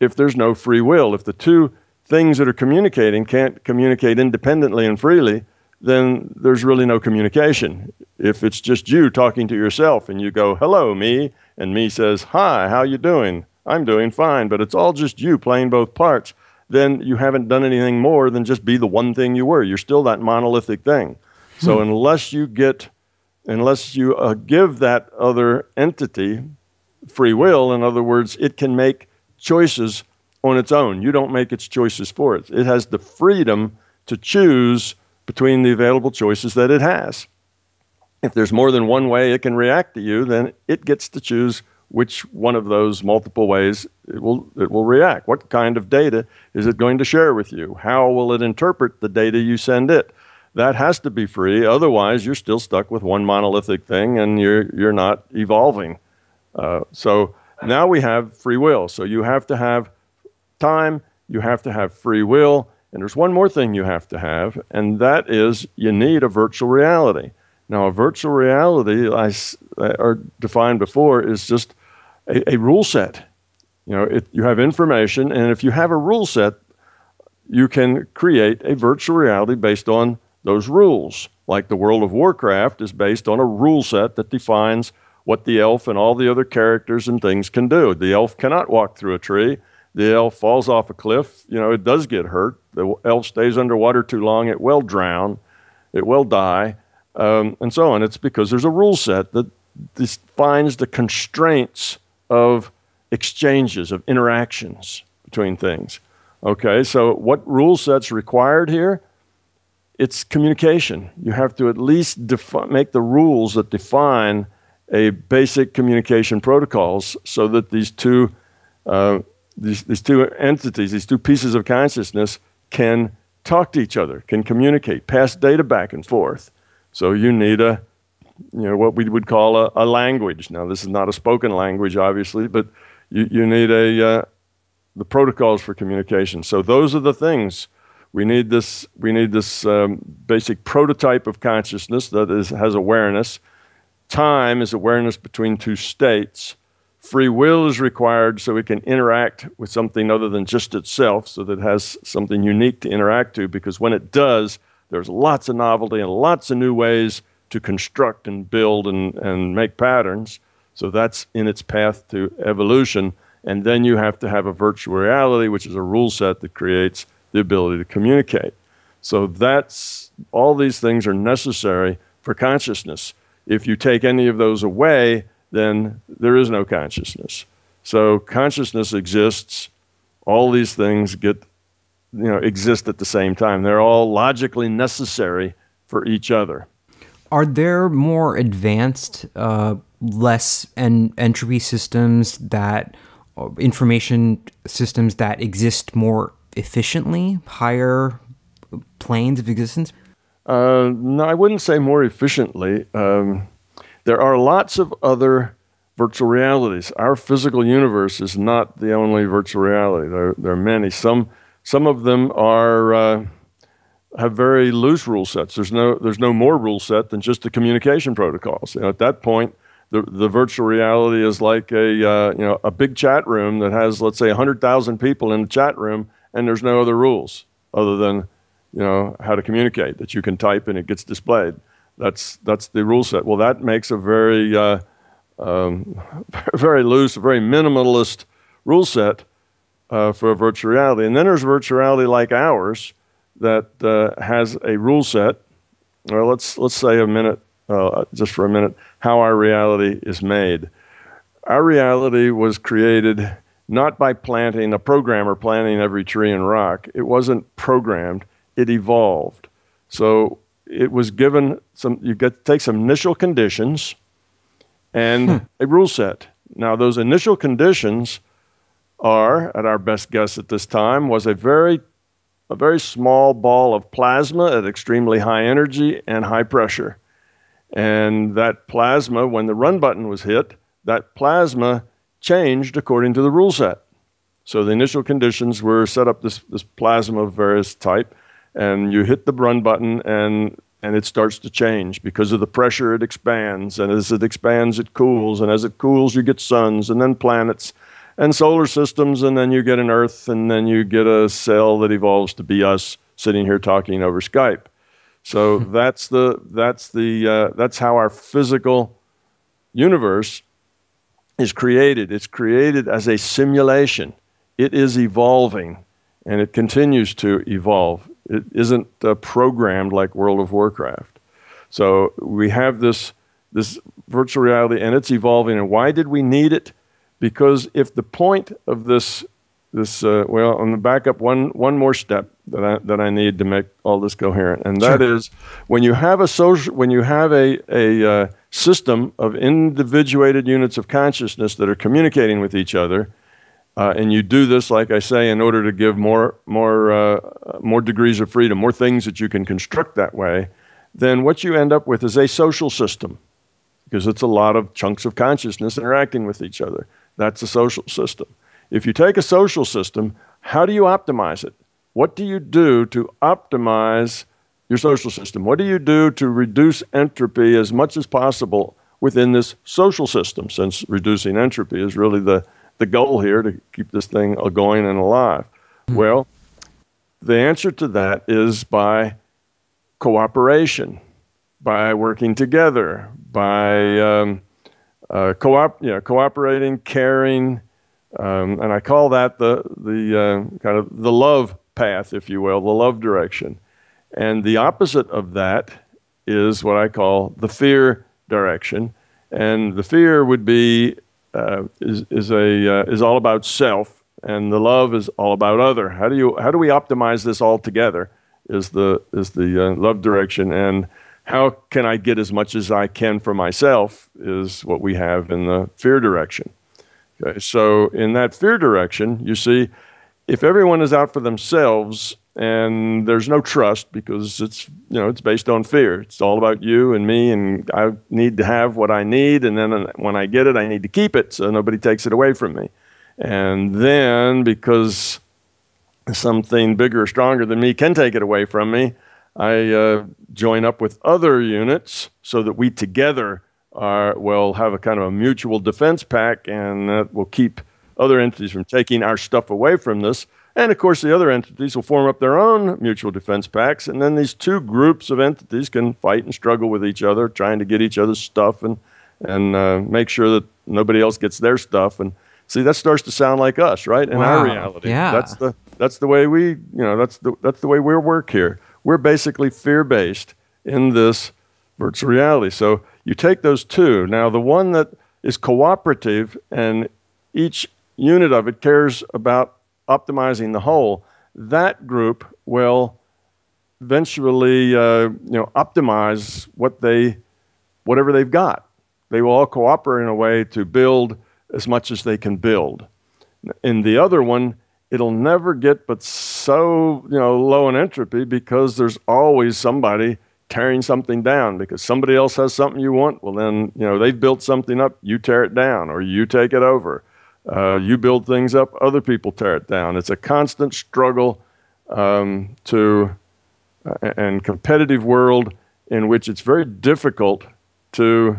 B: if there's no free will. If the two things that are communicating can't communicate independently and freely, then there's really no communication. If it's just you talking to yourself and you go, "Hello, me," and me says, "Hi, how you doing?" I'm doing fine, but it's all just you playing both parts, then you haven't done anything more than just be the one thing you were. You're still that monolithic thing. So hmm. unless you get unless you uh, give that other entity free will. In other words, it can make choices on its own. You don't make its choices for it. It has the freedom to choose between the available choices that it has. If there's more than one way it can react to you, then it gets to choose which one of those multiple ways it will, it will react. What kind of data is it going to share with you? How will it interpret the data you send it? That has to be free. Otherwise, you're still stuck with one monolithic thing and you're, you're not evolving. Uh, so now we have free will. So you have to have time, you have to have free will, and there's one more thing you have to have, and that is you need a virtual reality. Now, a virtual reality, I are defined before, is just a, a rule set. You know, it, you have information, and if you have a rule set, you can create a virtual reality based on those rules. Like the World of Warcraft is based on a rule set that defines what the elf and all the other characters and things can do. The elf cannot walk through a tree. The elf falls off a cliff. You know, it does get hurt. The elf stays underwater too long. It will drown. It will die, um, and so on. It's because there's a rule set that defines the constraints of exchanges, of interactions between things. Okay, so what rule set's required here? It's communication. You have to at least defi- make the rules that define a basic communication protocols so that these two, uh, these, these two entities, these two pieces of consciousness can talk to each other, can communicate, pass data back and forth. So you need a, you know, what we would call a, a language. Now, this is not a spoken language, obviously, but you, you need a, uh, the protocols for communication. So those are the things we need this, we need this um, basic prototype of consciousness that is, has awareness. Time is awareness between two states. Free will is required so it can interact with something other than just itself, so that it has something unique to interact to, because when it does, there's lots of novelty and lots of new ways to construct and build and, and make patterns. So that's in its path to evolution. And then you have to have a virtual reality, which is a rule set that creates the ability to communicate. So that's all these things are necessary for consciousness. If you take any of those away, then there is no consciousness. So consciousness exists. All these things get, you know, exist at the same time. They're all logically necessary for each other.
A: Are there more advanced, uh, less en- entropy systems that uh, information systems that exist more efficiently, higher planes of existence?
B: Uh, no, I wouldn't say more efficiently. Um, there are lots of other virtual realities. Our physical universe is not the only virtual reality. There, there are many. Some, some of them are uh, have very loose rule sets. There's no, there's no more rule set than just the communication protocols. You know, at that point, the, the virtual reality is like a, uh, you know, a big chat room that has, let's say, 100,000 people in the chat room, and there's no other rules other than, you know, how to communicate that you can type and it gets displayed. That's, that's the rule set. Well, that makes a very, uh, um, very loose, very minimalist rule set uh, for a virtual reality. And then there's virtual reality like ours that uh, has a rule set. Or let's, let's say a minute, uh, just for a minute, how our reality is made. Our reality was created not by planting a programmer planting every tree and rock. It wasn't programmed, it evolved. So it was given some, you get to take some initial conditions and hmm. a rule set. Now, those initial conditions are, at our best guess at this time, was a very, a very small ball of plasma at extremely high energy and high pressure. And that plasma, when the run button was hit, that plasma changed according to the rule set. So the initial conditions were set up this, this plasma of various type, and you hit the run button, and and it starts to change. Because of the pressure it expands and as it expands it cools and as it cools you get suns and then planets and solar systems and then you get an earth and then you get a cell that evolves to be us sitting here talking over skype. So that's the that's the uh, that's how our physical universe is created it's created as a simulation it is evolving and it continues to evolve it isn't uh, programmed like World of Warcraft. So we have this this virtual reality, and it's evolving. And why did we need it? Because if the point of this this uh, well, I'm going to back up one one more step that I that I need to make all this coherent, and that sure. is when you have a social when you have a a uh, system of individuated units of consciousness that are communicating with each other uh, and you do this, like I say, in order to give more, more, uh, more degrees of freedom, more things that you can construct that way, then what you end up with is a social system because it's a lot of chunks of consciousness interacting with each other. That's a social system. If you take a social system, how do you optimize it? What do you do to optimize your social system? What do you do to reduce entropy as much as possible within this social system, since reducing entropy is really the, the goal here to keep this thing going and alive? Mm-hmm. Well, the answer to that is by cooperation, by working together, by um, uh, co-op, you know, cooperating, caring, um, and I call that the the uh, kind of the love path, if you will, the love direction. And the opposite of that is what I call the fear direction. And the fear would be uh, is, is, a, uh, is all about self, and the love is all about other. How do, you, how do we optimize this all together? Is the, is the uh, love direction. And how can I get as much as I can for myself is what we have in the fear direction. Okay, so in that fear direction, you see, if everyone is out for themselves, and there's no trust because it's you know it's based on fear. It's all about you and me, and I need to have what I need, and then when I get it, I need to keep it so nobody takes it away from me. And then because something bigger or stronger than me can take it away from me, I uh, join up with other units so that we together are will have a kind of a mutual defense pack, and that will keep other entities from taking our stuff away from us and of course, the other entities will form up their own mutual defense packs, and then these two groups of entities can fight and struggle with each other, trying to get each other's stuff and and uh, make sure that nobody else gets their stuff. And see, that starts to sound like us, right? In wow. our reality,
A: yeah.
B: that's the that's the way we, you know, that's the that's the way we work here. We're basically fear based in this virtual reality. So you take those two. Now, the one that is cooperative and each unit of it cares about optimizing the whole, that group will eventually uh, you know optimize what they whatever they've got. They will all cooperate in a way to build as much as they can build. In the other one, it'll never get but so you know low in entropy because there's always somebody tearing something down because somebody else has something you want well then you know they've built something up you tear it down or you take it over uh, you build things up other people tear it down it's a constant struggle um, to uh, and competitive world in which it's very difficult to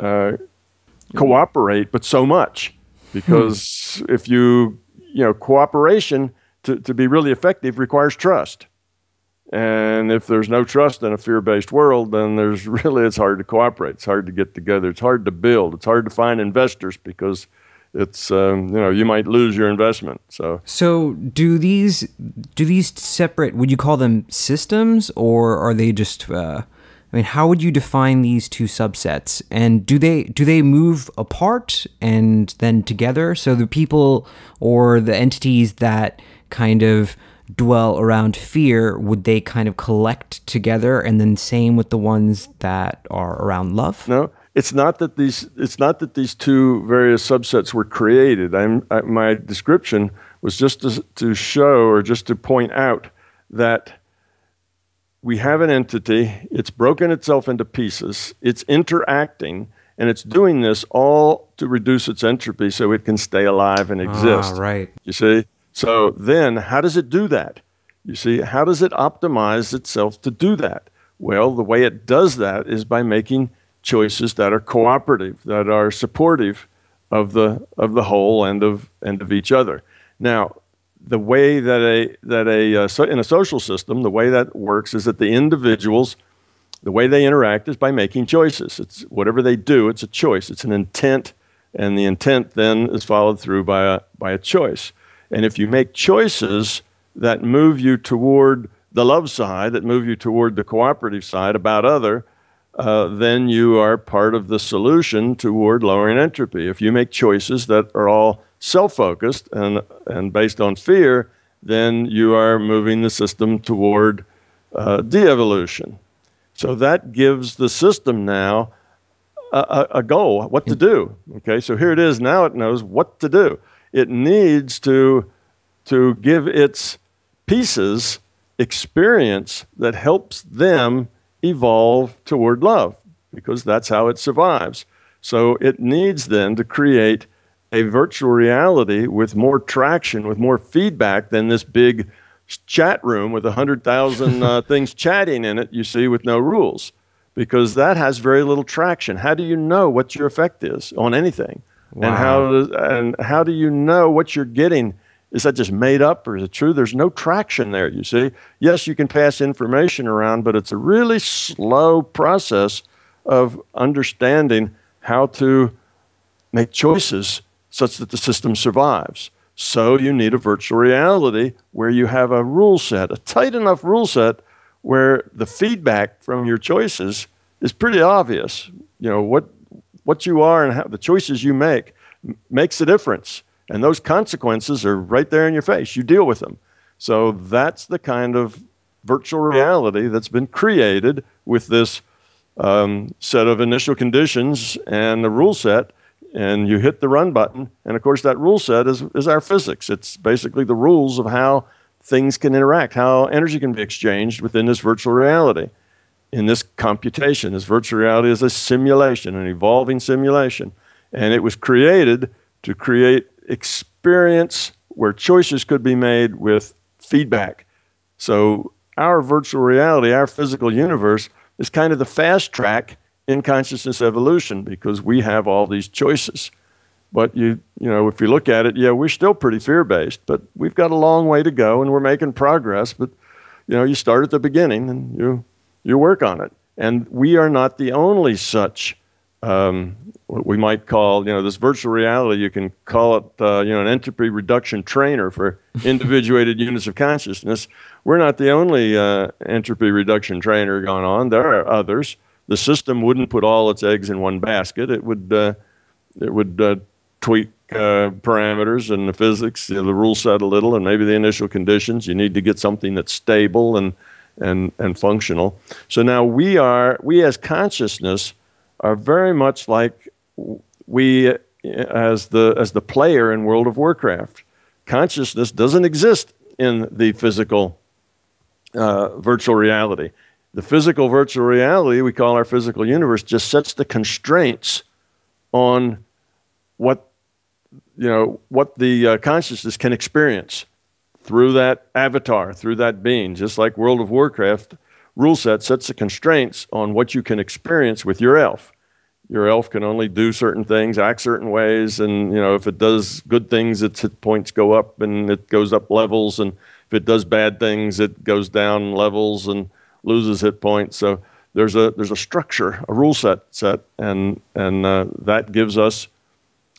B: uh, cooperate but so much because hmm. if you you know, cooperation to, to be really effective requires trust. And if there's no trust in a fear-based world, then there's really it's hard to cooperate. It's hard to get together. It's hard to build. It's hard to find investors because it's um, you know you might lose your investment. So
A: so do these do these separate? Would you call them systems or are they just? Uh, I mean, how would you define these two subsets? And do they do they move apart and then together? So the people or the entities that kind of dwell around fear, would they kind of collect together and then same with the ones that are around love?
B: No. It's not that these it's not that these two various subsets were created. I'm, I, my description was just to, to show or just to point out that we have an entity, it's broken itself into pieces, it's interacting, and it's doing this all to reduce its entropy so it can stay alive and exist.
A: Ah, right.
B: You see? So then, how does it do that? You see, how does it optimize itself to do that? Well, the way it does that is by making choices that are cooperative, that are supportive of the of the whole and of and of each other. Now, the way that a that a uh, so in a social system, the way that works is that the individuals, the way they interact is by making choices. It's whatever they do, it's a choice. It's an intent, and the intent then is followed through by a by a choice. And if you make choices that move you toward the love side, that move you toward the cooperative side about other, uh, then you are part of the solution toward lowering entropy. If you make choices that are all self focused and, and based on fear, then you are moving the system toward uh, de evolution. So that gives the system now a, a, goal, what to do. Okay, so here it is. Now it knows what to do. It needs to, to give its pieces experience that helps them evolve toward love because that's how it survives. So it needs then to create a virtual reality with more traction, with more feedback than this big chat room with 100,000 uh, things chatting in it, you see, with no rules, because that has very little traction. How do you know what your effect is on anything? Wow. And, how does, and how do you know what you're getting? Is that just made up or is it true? There's no traction there, you see. Yes, you can pass information around, but it's a really slow process of understanding how to make choices such that the system survives. So you need a virtual reality where you have a rule set, a tight enough rule set where the feedback from your choices is pretty obvious. You know, what, what you are and how the choices you make makes a difference. And those consequences are right there in your face. You deal with them. So that's the kind of virtual reality that's been created with this um, set of initial conditions and the rule set and you hit the run button. And of course, that rule set is, is our physics. It's basically the rules of how things can interact, how energy can be exchanged within this virtual reality. In this computation, this virtual reality is a simulation, an evolving simulation. And it was created to create experience where choices could be made with feedback. So, our virtual reality, our physical universe, is kind of the fast track in consciousness evolution because we have all these choices. But you, you know, if you look at it, yeah, we're still pretty fear-based, but we've got a long way to go, and we're making progress. But you know, you start at the beginning and you you work on it. And we are not the only such um, what we might call, you know, this virtual reality. You can call it, uh, you know, an entropy reduction trainer for individuated units of consciousness. We're not the only uh, entropy reduction trainer going on. There are others. the system wouldn't put all its eggs in one basket. It would uh, it would uh, tweak uh, parameters and the physics, you know, the rule set a little, and maybe the initial conditions. You need to get something that's stable and and and functional. So now we are we as consciousness are very much like we as the as the player in World of Warcraft. Consciousness doesn't exist in the physical uh, virtual reality. The physical virtual reality we call our physical universe just sets the constraints on what you know what the uh, consciousness can experience through that avatar, through that being. Just like World of Warcraft rule set sets the constraints on what you can experience with your elf. Your elf can only do certain things, act certain ways, and you know if it does good things, its hit points go up and it goes up levels, and if it does bad things, it goes down levels and loses hit points. So there's a there's a structure, a rule set set, and and uh, that gives us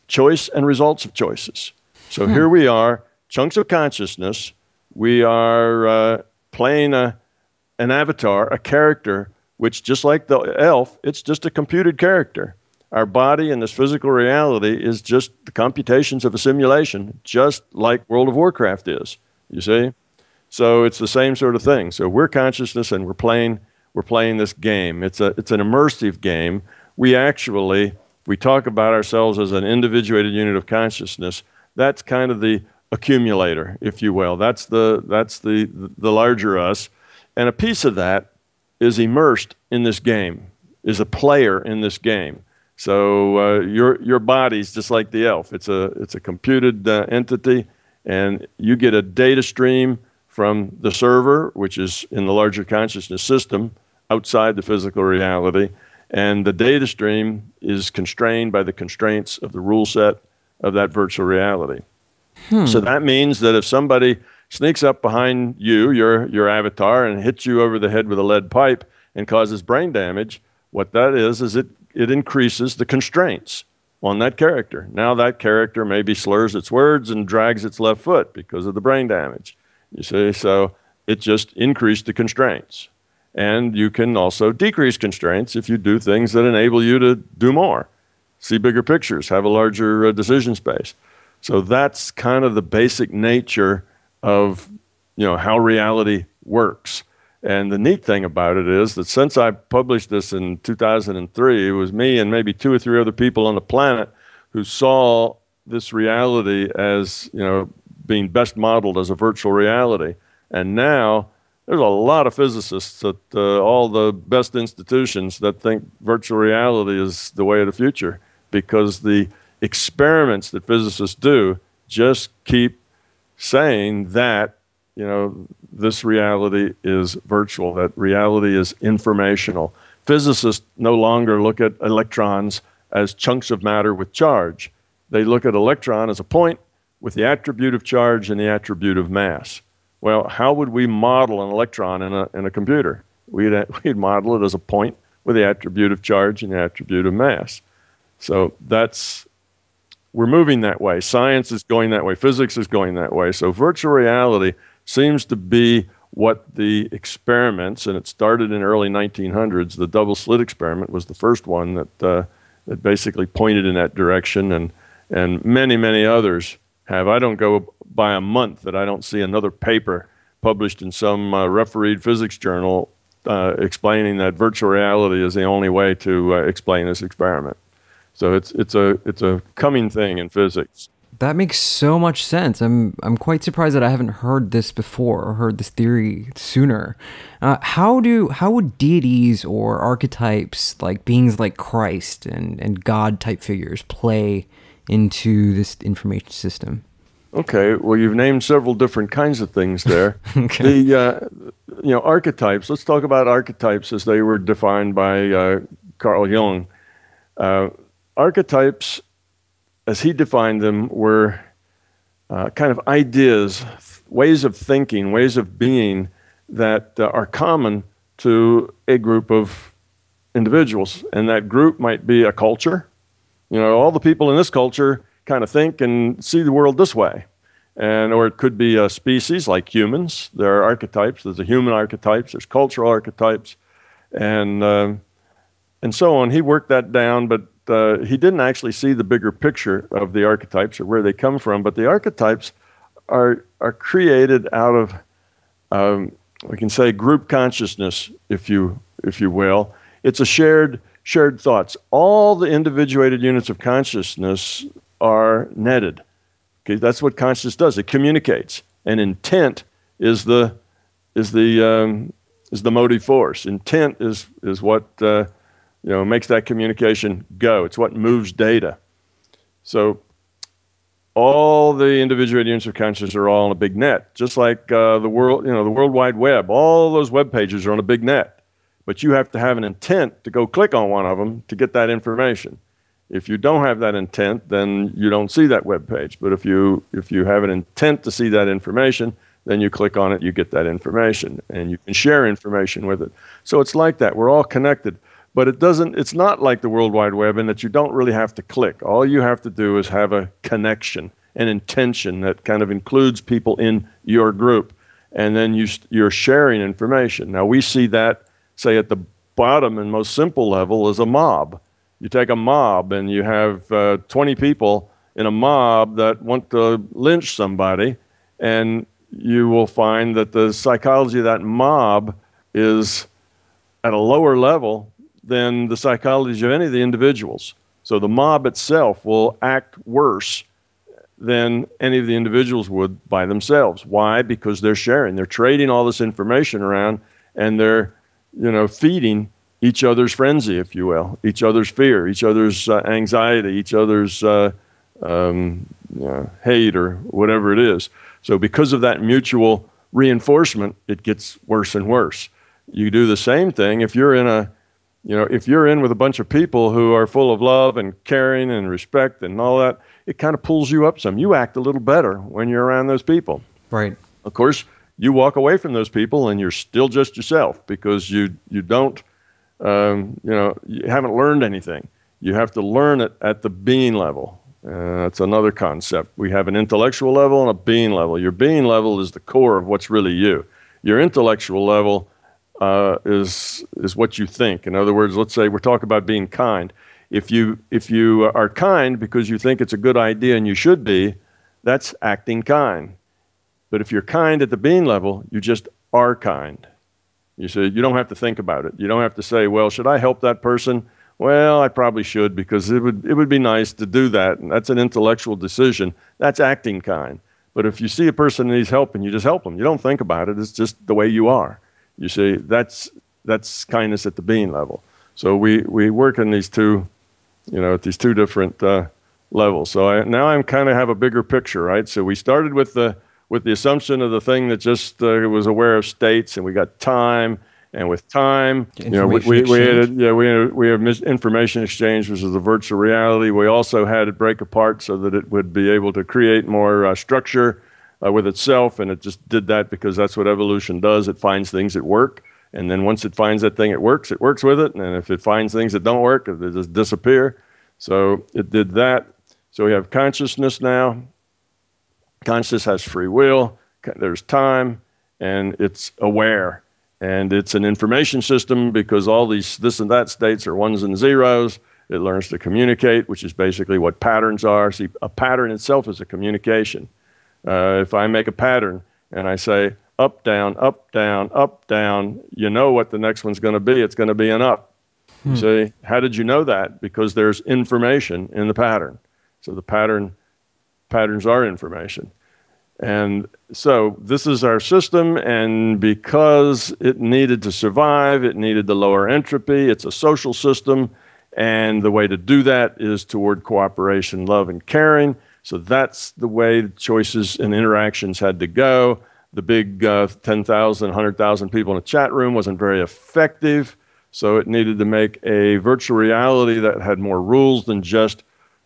B: choice and results of choices. So hmm. here we are, chunks of consciousness. We are uh, playing a, an avatar, a character, which, just like the elf, it's just a computed character. Our body in this physical reality is just the computations of a simulation, just like World of Warcraft is. You see? So it's the same sort of thing. So we're consciousness and we're playing we're playing this game. It's a it's an immersive game. We actually we talk about ourselves as an individuated unit of consciousness. That's kind of the accumulator, if you will. That's the that's the the larger us, and a piece of that is immersed in this game, is a player in this game. So uh, your your body's just like the elf. It's a it's a computed uh, entity, and you get a data stream from the server, which is in the larger consciousness system outside the physical reality and the data stream is constrained by the constraints of the rule set of that virtual reality. Hmm. So that means that if somebody sneaks up behind you, your, your avatar, and hits you over the head with a lead pipe and causes brain damage, what that is, is it, it increases the constraints on that character. Now that character maybe slurs its words and drags its left foot because of the brain damage. You see, so it just increased the constraints. And you can also decrease constraints if you do things that enable you to do more, see bigger pictures, have a larger uh, decision space. So that's kind of the basic nature of you know how reality works. And the neat thing about it is that since I published this in 2003, it was me and maybe two or three other people on the planet who saw this reality as you know being best modeled as a virtual reality. And now there's a lot of physicists at uh, all the best institutions that think virtual reality is the way of the future because the experiments that physicists do just keep saying that you know this reality is virtual that reality is informational physicists no longer look at electrons as chunks of matter with charge they look at electron as a point with the attribute of charge and the attribute of mass well, how would we model an electron in a, in a computer? We'd, we'd model it as a point with the attribute of charge and the attribute of mass. So that's, we're moving that way. Science is going that way. Physics is going that way. So virtual reality seems to be what the experiments, and it started in early 1900s. The double slit experiment was the first one that, uh, that basically pointed in that direction, and, and many, many others have. I don't go by a month that I don't see another paper published in some uh, refereed physics journal uh, explaining that virtual reality is the only way to uh, explain this experiment. So it's it's a it's a coming thing in physics.
A: That makes so much sense. I'm I'm quite surprised that I haven't heard this before or heard this theory sooner. Uh, how do how would deities or archetypes like beings like Christ and and God type figures play into this information system?
B: Okay, well, you've named several different kinds of things there. okay. The uh, you know archetypes. Let's talk about archetypes as they were defined by uh, Carl Jung. Uh, archetypes, as he defined them, were uh, kind of ideas, ways of thinking, ways of being that uh, are common to a group of individuals, and that group might be a culture. You know, all the people in this culture kind of think and see the world this way. And, or it could be a species like humans. There are archetypes. There's the human archetypes. There's cultural archetypes, and uh, and so on. He worked that down, but uh, he didn't actually see the bigger picture of the archetypes or where they come from. But the archetypes are are created out of um, we can say group consciousness, if you if you will. It's a shared shared thoughts. All the individuated units of consciousness are netted. Okay, that's what consciousness does. It communicates, and intent is the is the um, is the motive force. Intent is is what uh, you know makes that communication go. It's what moves data. So all the individual units of consciousness are all on a big net, just like uh, the world, you know, the World Wide Web. All those web pages are on a big net, but you have to have an intent to go click on one of them to get that information. If you don't have that intent, then you don't see that web page. But if you if you have an intent to see that information, then you click on it, you get that information, and you can share information with it. So it's like that. We're all connected. But it doesn't, it's not like the World Wide Web in that you don't really have to click. All you have to do is have a connection, an intention that kind of includes people in your group. And then you, you're sharing information. Now, we see that, say, at the bottom and most simple level is a mob. You take a mob and you have uh, 20 people in a mob that want to lynch somebody, and you will find that the psychology of that mob is at a lower level than the psychology of any of the individuals. So the mob itself will act worse than any of the individuals would by themselves. Why? Because they're sharing, they're trading all this information around, and they're, you know, feeding each other's frenzy, if you will, each other's fear, each other's uh, anxiety, each other's uh, um, you know, hate, or whatever it is. So because of that mutual reinforcement, it gets worse and worse. You do the same thing if you're in a you know, if you're in with a bunch of people who are full of love and caring and respect and all that, it kind of pulls you up some. You act a little better when you're around those people.
A: Right.
B: Of course, you walk away from those people and you're still just yourself because you you don't um, you know you haven't learned anything. You have to learn it at the being level. Uh, that's another concept. We have an intellectual level and a being level. Your being level is the core of what's really you. Your intellectual level uh, is is what you think. In other words, let's say we're talking about being kind. If you if you are kind because you think it's a good idea and you should be, that's acting kind. But if you're kind at the being level, you just are kind. You say you don't have to think about it. You don't have to say, "Well, should I help that person?" Well, I probably should because it would it would be nice to do that. And that's an intellectual decision. That's acting kind. But if you see a person needs help and you just help them, you don't think about it. It's just the way you are. You see, that's that's kindness at the being level. So we we work in these two, you know, at these two different uh, levels. So I, now I'm kind of have a bigger picture, right? So we started with the with the assumption of the thing that just uh, was aware of states, and we got time, and with time, you know, we, we, we had yeah we had, we have information exchange, which is the virtual reality. We also had it break apart so that it would be able to create more uh, structure uh, with itself, and it just did that because that's what evolution does. It finds things that work, and then once it finds that thing that works, it works with it, and if it finds things that don't work, they just disappear. So it did that. So we have consciousness now. Consciousness has free will. There's time, and it's aware, and it's an information system because all these this and that states are ones and zeros. It learns to communicate, which is basically what patterns are. See, a pattern itself is a communication. Uh, if I make a pattern and I say up, down, up, down, up, down, you know what the next one's going to be. It's going to be an up. Hmm. See, how did you know that? Because there's information in the pattern. So the pattern patterns are information. And so this is our system, and because it needed to survive, it needed the lower entropy. It's a social system, and the way to do that is toward cooperation, love, and caring. So that's the way the choices and interactions had to go. The big uh, 10,000, 100,000 people in a chat room wasn't very effective. So it needed to make a virtual reality that had more rules than just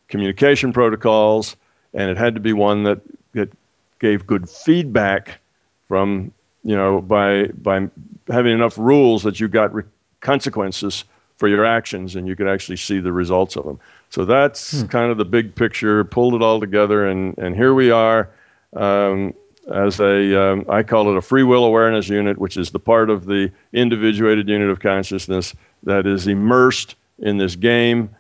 B: communication protocols. And it had to be one that, that gave good feedback from, you know, by, by having enough rules that you got re- consequences for your actions and you could actually see the results of them. So that's hmm. kind of the big picture, pulled it all together, and, and here we are um, as a, um, I call it a free will awareness unit, which is the part of the individuated unit of consciousness that is immersed in this game.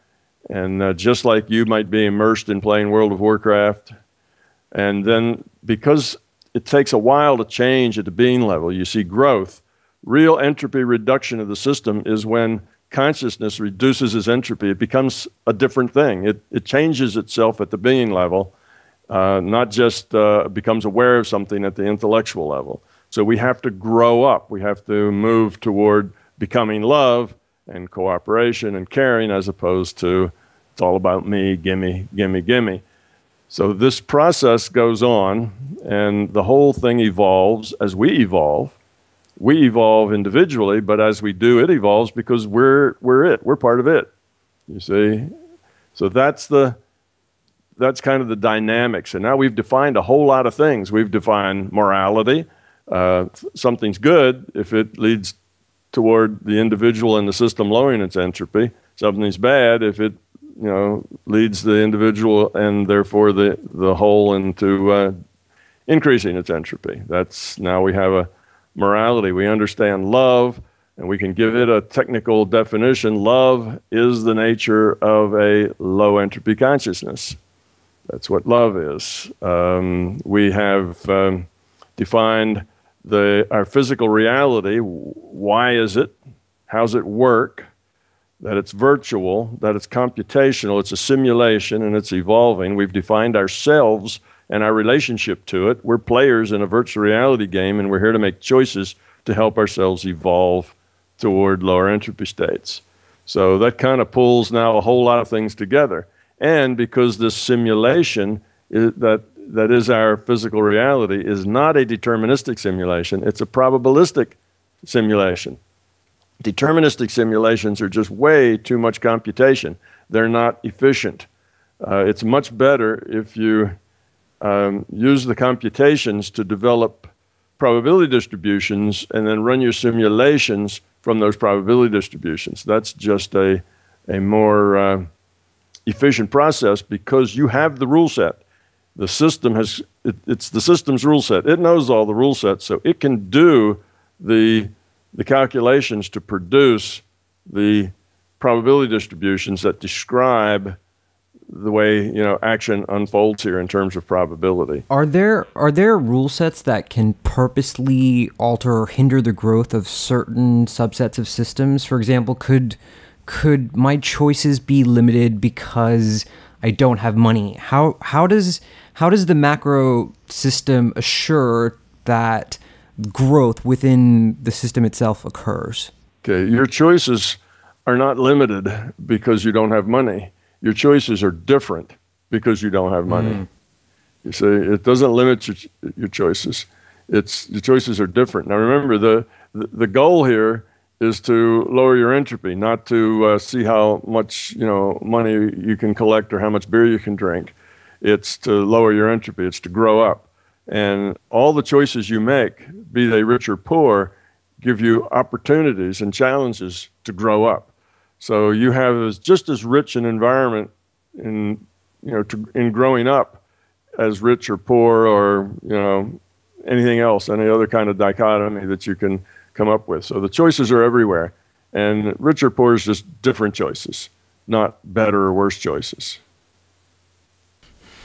B: And uh, just like you might be immersed in playing World of Warcraft. And then because it takes a while to change at the being level, you see growth. Real entropy reduction of the system is when consciousness reduces its entropy. It becomes a different thing. It, it changes itself at the being level, uh, not just uh, becomes aware of something at the intellectual level. So we have to grow up. We have to move toward becoming love and cooperation and caring as opposed to it's all about me, gimme, gimme, gimme. So this process goes on, and the whole thing evolves as we evolve. We evolve individually, but as we do, it evolves because we're we're it. We're part of it. You see, so that's the that's kind of the dynamics. And now we've defined a whole lot of things. We've defined morality. Uh, something's good if it leads toward the individual and the system lowering its entropy. Something's bad if it you know leads the individual and therefore the the whole into uh, increasing its entropy. That's now we have a morality. We understand love, and we can give it a technical definition. Love is the nature of a low entropy consciousness. That's what love is. Um, we have um, defined the our physical reality. Why is it? How's it work? that it's virtual, that it's computational, it's a simulation, and it's evolving. We've defined ourselves and our relationship to it. We're players in a virtual reality game, and we're here to make choices to help ourselves evolve toward lower entropy states. So that kind of pulls now a whole lot of things together. And because this simulation is, that that is our physical reality is not a deterministic simulation, it's a probabilistic simulation. Deterministic simulations are just way too much computation. They're not efficient. Uh, it's much better if you um, use the computations to develop probability distributions and then run your simulations from those probability distributions. That's just a, a more uh, efficient process because you have the rule set. The system has, it, it's the system's rule set. It knows all the rule sets, so it can do the the calculations to produce the probability distributions that describe the way you know action unfolds here in terms of probability.
A: Are there are there rule sets that can purposely alter or hinder the growth of certain subsets of systems? For example, could could my choices be limited because I don't have money? How how does how does the macro system assure that growth within the system itself occurs.
B: Okay, your choices are not limited because you don't have money. Your choices are different because you don't have money. Mm. You see, it doesn't limit your, your choices. It's your choices are different. Now remember, the the, the goal here is to lower your entropy, not to uh, see how much you know money you can collect or how much beer you can drink. It's to lower your entropy. It's to grow up. And all the choices you make, be they rich or poor, give you opportunities and challenges to grow up. So you have just as rich an environment in you know to, in growing up as rich or poor or you know anything else, any other kind of dichotomy that you can come up with. So the choices are everywhere, and rich or poor is just different choices, not better or worse choices.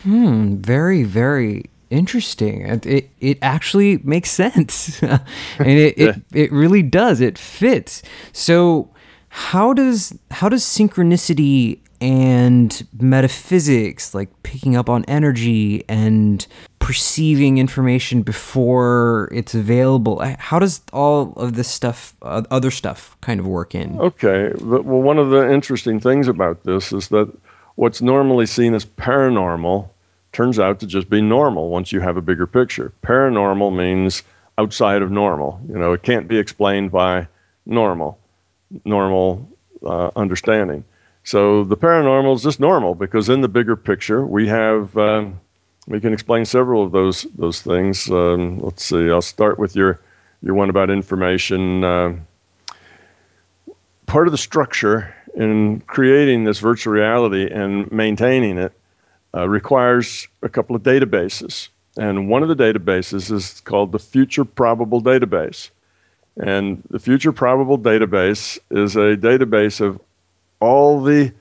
A: Hmm. Very very interesting. It, it, it actually makes sense. and it, it, it really does. It fits. So how does how does synchronicity and metaphysics like picking up on energy and perceiving information before it's available how does all of this stuff uh, other stuff kind of work in
B: okay well one of the interesting things about this is that what's normally seen as paranormal turns out to just be normal once you have a bigger picture. Paranormal means outside of normal. You know, it can't be explained by normal, normal uh, understanding. So the paranormal is just normal because in the bigger picture we have um, we can explain several of those those things. Um, let's see. I'll start with your your one about information. Uh, part of the structure in creating this virtual reality and maintaining it uh, requires a couple of databases. And one of the databases is called the Future Probable Database. And the Future Probable Database is a database of all the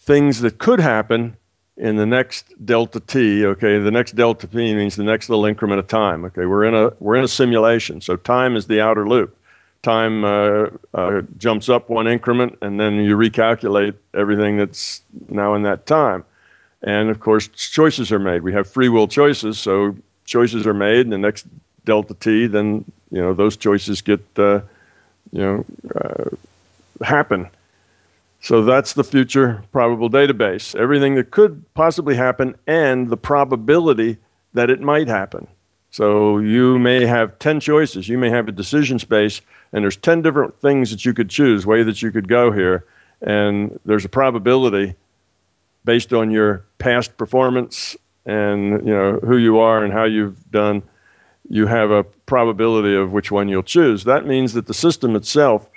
B: things that could happen in the next delta t. Okay, the next delta t means the next little increment of time. Okay, we're in a we're in a simulation, so time is the outer loop. Time uh, uh, jumps up one increment, and then you recalculate everything that's now in that time. And of course, choices are made. We have free will choices, so choices are made, and the next delta t, then you know those choices get uh, you know uh, happen. So that's the future probable database. Everything that could possibly happen and the probability that it might happen. So you may have 10 choices. You may have a decision space, and there's 10 different things that you could choose, way that you could go here. And there's a probability based on your past performance and you know who you are and how you've done you have a probability of which one you'll choose. That means that the system itself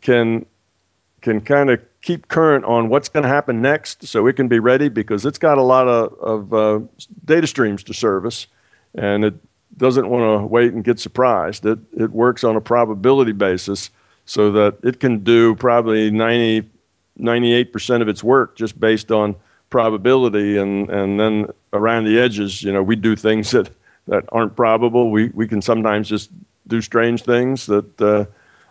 B: can can kind of keep current on what's going to happen next so it can be ready because it's got a lot of, of uh, data streams to service and it doesn't want to wait and get surprised. It, it works on a probability basis so that it can do probably 90 98% of its work just based on probability and, and then around the edges you know we do things that, that aren't probable. We, we can sometimes just do strange things that uh,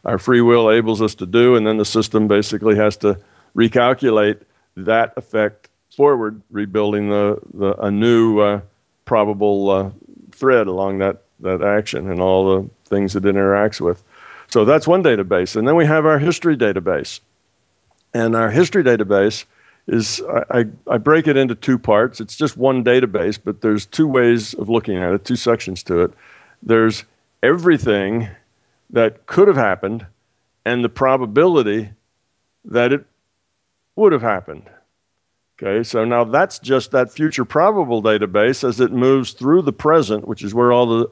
B: our free will enables us to do and then the system basically has to recalculate that effect forward rebuilding the, the a new uh, probable uh, thread along that, that action and all the things it interacts with. So that's one database. And then we have our history database. And our history database is I, I, break it into two parts. It's just one database, but there's two ways of looking at it, two sections to it. There's everything that could have happened and the probability that it would have happened. Okay, so now that's just that future probable database as it moves through the present, which is where all the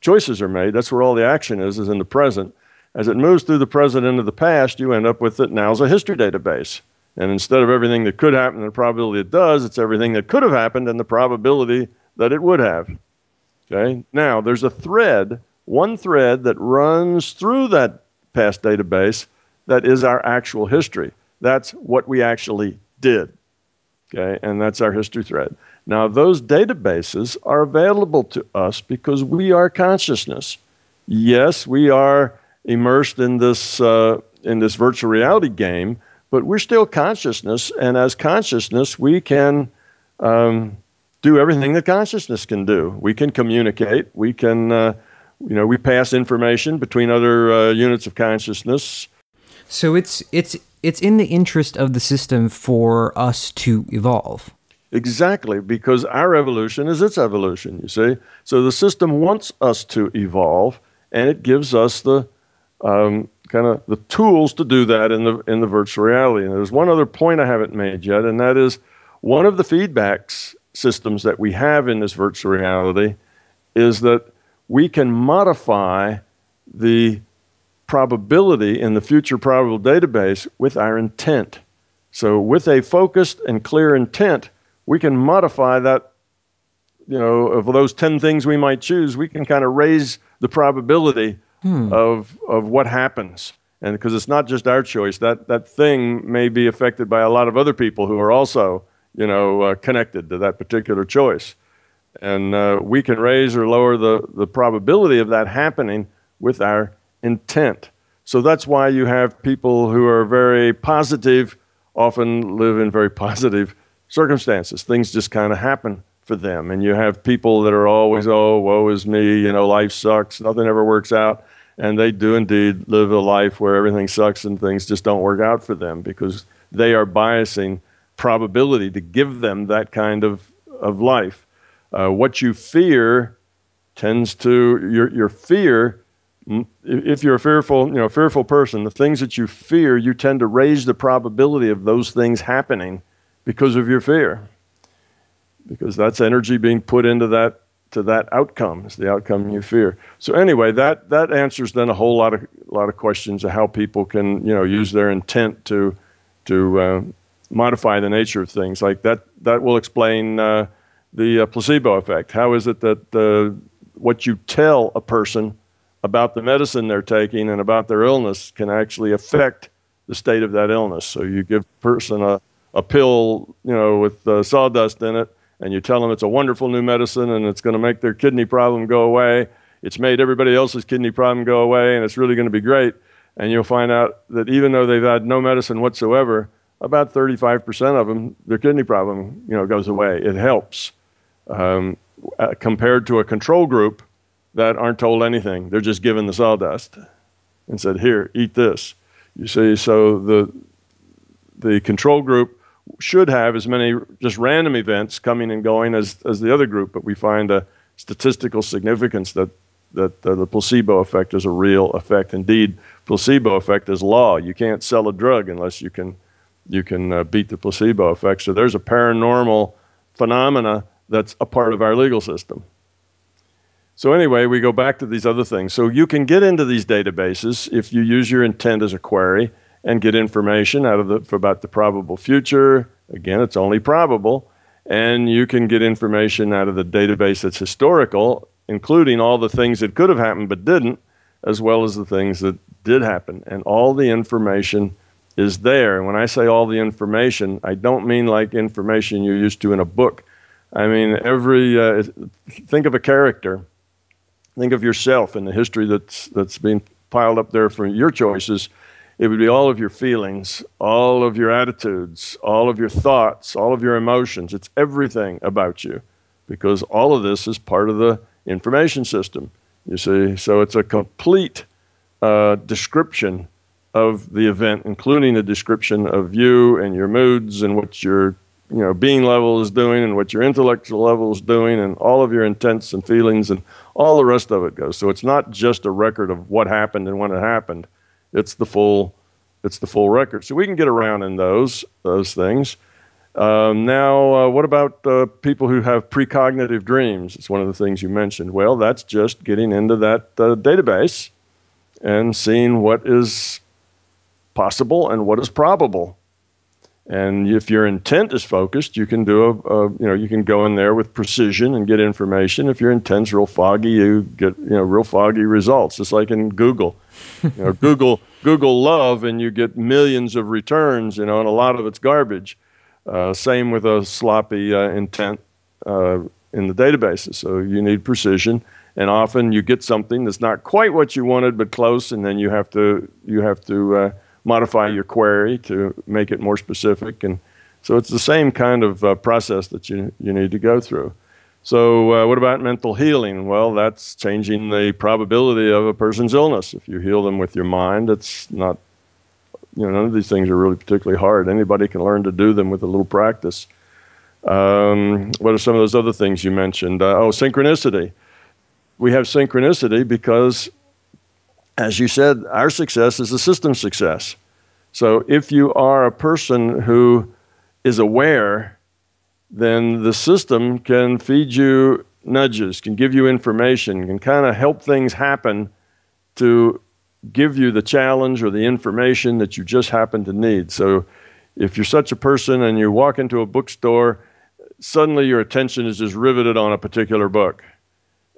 B: choices are made. That's where all the action is, is in the present. As it moves through the present into the past, you end up with it now as a history database. And instead of everything that could happen and the probability it does, it's everything that could have happened and the probability that it would have. Okay? Now, there's a thread, one thread that runs through that past database that is our actual history. That's what we actually did. Okay? And that's our history thread. Now, those databases are available to us because we are consciousness. Yes, we are immersed in this, uh, in this virtual reality game, but we're still consciousness. And as consciousness, we can um, do everything that consciousness can do. We can communicate. We can, uh, you know, we pass information between other uh, units of consciousness.
A: So it's it's it's in the interest of the system for us to evolve.
B: Exactly, because our evolution is its evolution, you see. So the system wants us to evolve, and it gives us the um, kind of the tools to do that in the in the virtual reality. And there's one other point I haven't made yet, and that is one of the feedbacks systems that we have in this virtual reality is that we can modify the probability in the future probable database with our intent. So with a focused and clear intent, we can modify that you know of those 10 things we might choose, we can kind of raise the probability hmm. of of what happens. And because it's not just our choice, that that thing may be affected by a lot of other people who are also, you know, uh, connected to that particular choice. And uh, we can raise or lower the, the probability of that happening with our intent. So that's why you have people who are very positive, often live in very positive circumstances. Things just kind of happen for them. And you have people that are always, oh, woe is me, you know, life sucks, nothing ever works out and they do indeed live a life where everything sucks and things just don't work out for them because they are biasing probability to give them that kind of, of life. Uh, what you fear tends to, your, your fear, if you're a fearful, you know, fearful person, the things that you fear, you tend to raise the probability of those things happening because of your fear. Because that's energy being put into that to that outcome is the outcome you fear. So anyway, that that answers then a whole lot of lot of questions of how people can you know use their intent to to uh, modify the nature of things. Like that that will explain uh, the uh, placebo effect. How is it that what you tell a person about the medicine they're taking and about their illness can actually affect the state of that illness. So you give a person a, a pill, you know, with uh, sawdust in it, and you tell them it's a wonderful new medicine and it's going to make their kidney problem go away. It's made everybody else's kidney problem go away, and it's really going to be great. And you'll find out that even though they've had no medicine whatsoever, about 35% of them, their kidney problem, you know, goes away. It helps. Um, uh, compared to a control group that aren't told anything. They're just given the sawdust and said, "Here, eat this." You see, so the the control group should have as many just random events coming and going as, as the other group, but we find a statistical significance that that uh, the placebo effect is a real effect. Indeed, placebo effect is law. You can't sell a drug unless you can you can uh, beat the placebo effect. So there's a paranormal phenomena that's a part of our legal system. So, anyway, we go back to these other things. So, you can get into these databases if you use your intent as a query and get information out of the, about the probable future. Again, it's only probable. And you can get information out of the database that's historical, including all the things that could have happened but didn't, as well as the things that did happen. And all the information is there. And when I say all the information, I don't mean like information you're used to in a book. I mean, every uh, think of a character, think of yourself and the history that's that's being piled up there for your choices. It would be all of your feelings, all of your attitudes, all of your thoughts, all of your emotions. It's everything about you, because all of this is part of the information system. You see, so it's a complete uh, description of the event, including a description of you and your moods and what you're you know being level is doing and what your intellectual level is doing and all of your intents and feelings and all the rest of it goes so it's not just a record of what happened and when it happened it's the full it's the full record. So we can get around in those those things. Um, now uh, what about uh, people who have precognitive dreams? It's one of the things you mentioned. Well that's just getting into that uh, database and seeing what is possible and what is probable and if your intent is focused, you can do a, a, you know you can go in there with precision and get information. If your intent's real foggy, you get you know real foggy results. It's like in Google, you know Google Google love and you get millions of returns. You know, and a lot of it's garbage. Uh, same with a sloppy uh, intent uh, in the databases. So you need precision, and often you get something that's not quite what you wanted, but close, and then you have to you have to uh, modify your query to make it more specific. And so it's the same kind of uh, process that you, you need to go through. So, uh, what about mental healing? Well, that's changing the probability of a person's illness. If you heal them with your mind, it's not, you know, none of these things are really particularly hard. Anybody can learn to do them with a little practice. Um, what are some of those other things you mentioned? Uh, oh, synchronicity. We have synchronicity because as you said, our success is a system success. So if you are a person who is aware, then the system can feed you nudges, can give you information, can kind of help things happen to give you the challenge or the information that you just happen to need. So if you're such a person and you walk into a bookstore, suddenly your attention is just riveted on a particular book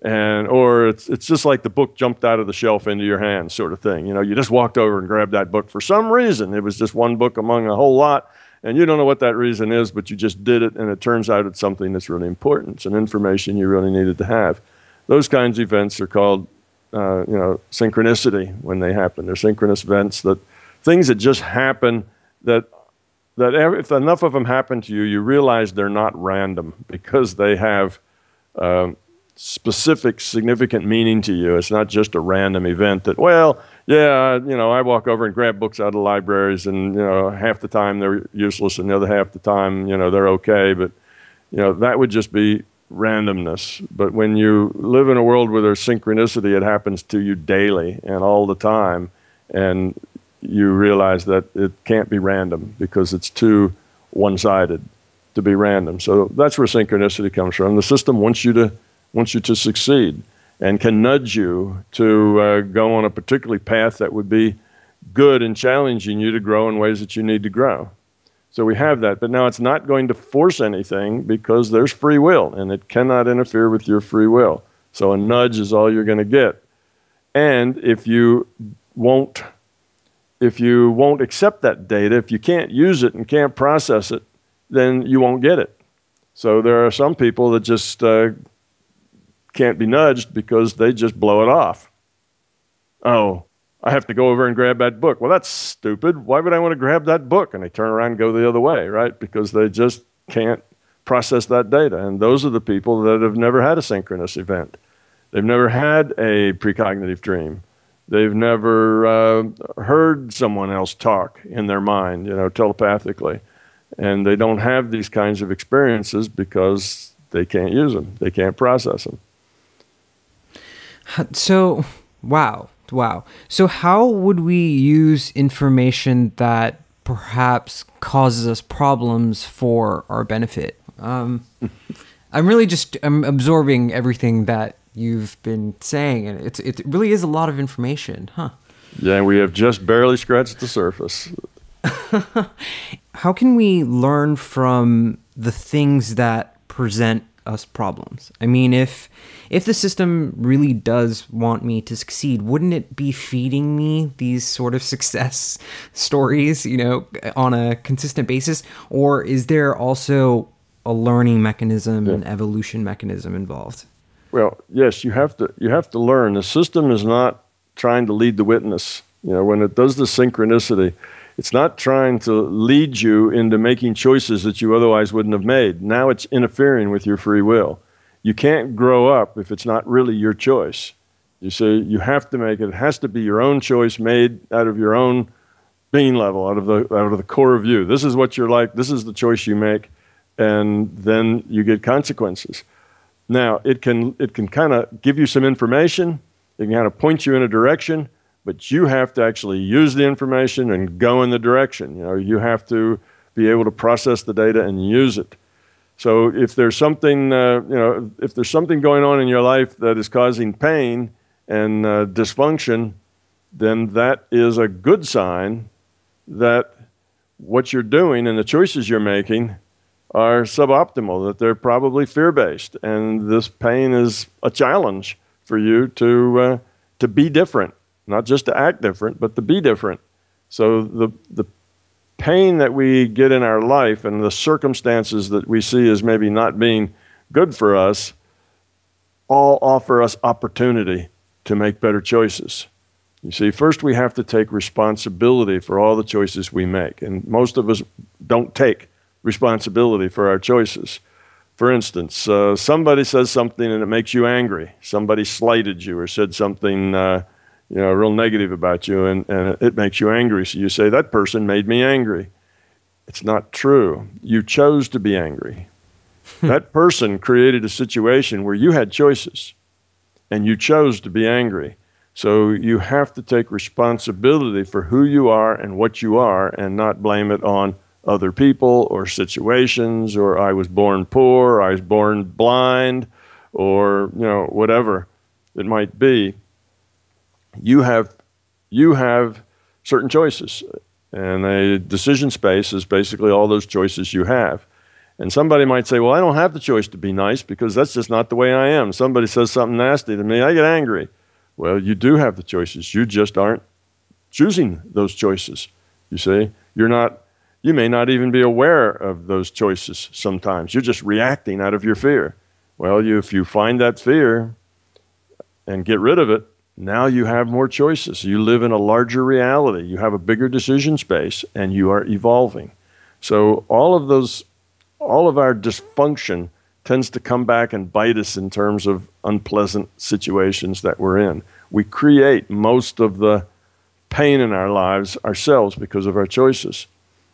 B: and or it's it's just like the book jumped out of the shelf into your hand sort of thing. You know you just walked over and grabbed that book. For some reason it was just one book among a whole lot and you don't know what that reason is but you just did it and it turns out it's something that's really important. It's an information you really needed to have. Those kinds of events are called uh, you know synchronicity when they happen. They're synchronous events that things that just happen that that if enough of them happen to you you realize they're not random because they have um, specific, significant meaning to you. It's not just a random event that, well, yeah, you know, I walk over and grab books out of libraries, and you know, half the time they're useless, and the other half the time, you know, they're okay. But you know, that would just be randomness. But when you live in a world where there's synchronicity, it happens to you daily and all the time, and you realize that it can't be random because it's too one-sided to be random. So that's where synchronicity comes from. The system wants you to wants you to succeed and can nudge you to uh, go on a particular path that would be good and challenging you to grow in ways that you need to grow. So we have that, but now it's not going to force anything because there's free will and it cannot interfere with your free will. So a nudge is all you're going to get. And if you won't if you won't accept that data, if you can't use it and can't process it, then you won't get it. So there are some people that just uh, can't be nudged because they just blow it off. Oh, I have to go over and grab that book. Well, that's stupid. Why would I want to grab that book? And they turn around and go the other way, right? Because they just can't process that data. And those are the people that have never had a synchronous event. They've never had a precognitive dream. They've never uh, heard someone else talk in their mind, you know, telepathically. And they don't have these kinds of experiences because they can't use them, they can't process them.
A: So, wow, wow. So, how would we use information that perhaps causes us problems for our benefit? Um, I'm really just I'm absorbing everything that you've been saying, and it's it really is a lot of information, huh?
B: Yeah, we have just barely scratched the surface.
A: How can we learn from the things that present us problems? I mean, if if the system really does want me to succeed, wouldn't it be feeding me these sort of success stories, you know, on a consistent basis? Or is there also a learning mechanism, yeah. an evolution mechanism involved?
B: Well, yes, you have to you have to learn. The system is not trying to lead the witness. You know, when it does the synchronicity, it's not trying to lead you into making choices that you otherwise wouldn't have made. Now it's interfering with your free will. You can't grow up if it's not really your choice. You see, you have to make it. It has to be your own choice made out of your own being level, out of the out of the core of you. This is what you're like. This is the choice you make, and then you get consequences. Now, it can, it can kind of give you some information, it can kind of point you in a direction, but you have to actually use the information and go in the direction. You know, you have to be able to process the data and use it. So if there's something, uh, you know, if there's something going on in your life that is causing pain and uh, dysfunction, then that is a good sign that what you're doing and the choices you're making are suboptimal, that they're probably fear based. And this pain is a challenge for you to, uh, to be different, not just to act different, but to be different. So the, the pain that we get in our life and the circumstances that we see as maybe not being good for us all offer us opportunity to make better choices. You see, first we have to take responsibility for all the choices we make. And most of us don't take responsibility for our choices. For instance, uh, somebody says something and it makes you angry. Somebody slighted you or said something, uh, you know, real negative about you, and, and it makes you angry. So you say, That person made me angry. It's not true. You chose to be angry. Hmm. that person created a situation where you had choices and you chose to be angry. So you have to take responsibility for who you are and what you are and not blame it on other people or situations, or I was born poor, I was born blind, or you know whatever it might be. You have you have certain choices, and a decision space is basically all those choices you have. And somebody might say, "Well, I don't have the choice to be nice because that's just not the way I am." Somebody says something nasty to me, I get angry. Well, you do have the choices. You just aren't choosing those choices. You see, you're not you may not even be aware of those choices sometimes. You're just reacting out of your fear. Well, you, if you find that fear and get rid of it, now you have more choices. You live in a larger reality. You have a bigger decision space and you are evolving. So all of those all of our dysfunction tends to come back and bite us in terms of unpleasant situations that we're in. We create most of the pain in our lives ourselves because of our choices.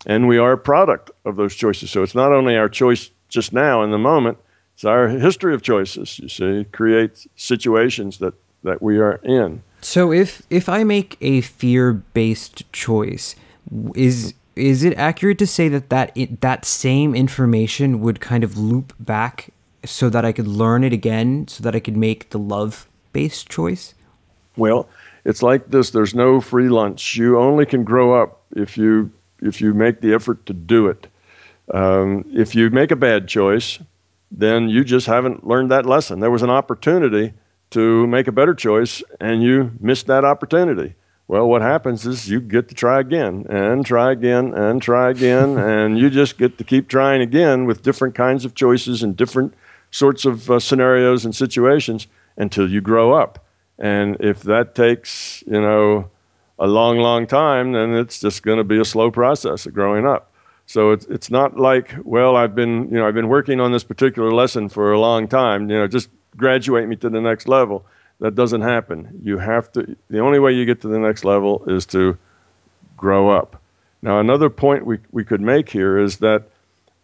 B: And we are a product of those choices. So it's not only our choice just now in the moment, it's our history of choices, you see, it creates situations that, that we are in.
A: So if if I make a fear-based choice, is is it accurate to say that that that same information would kind of loop back so that I could learn it again so that I could make the love-based choice?
B: Well, it's like this there's no free lunch. You only can grow up if you if you make the effort to do it. Um, if you make a bad choice, then you just haven't learned that lesson. There was an opportunity to make a better choice, and you missed that opportunity. well, what happens is you get to try again and try again and try again, and you just get to keep trying again with different kinds of choices and different sorts of uh, scenarios and situations until you grow up. And if that takes, you know, a long, long time, then it's just going to be a slow process of growing up. So it's it's not like, well, I've been, you know, I've been working on this particular lesson for a long time, you know, just graduate me to the next level. That doesn't happen. You have to the only way you get to the next level is to grow up. Now another point we, we could make here is that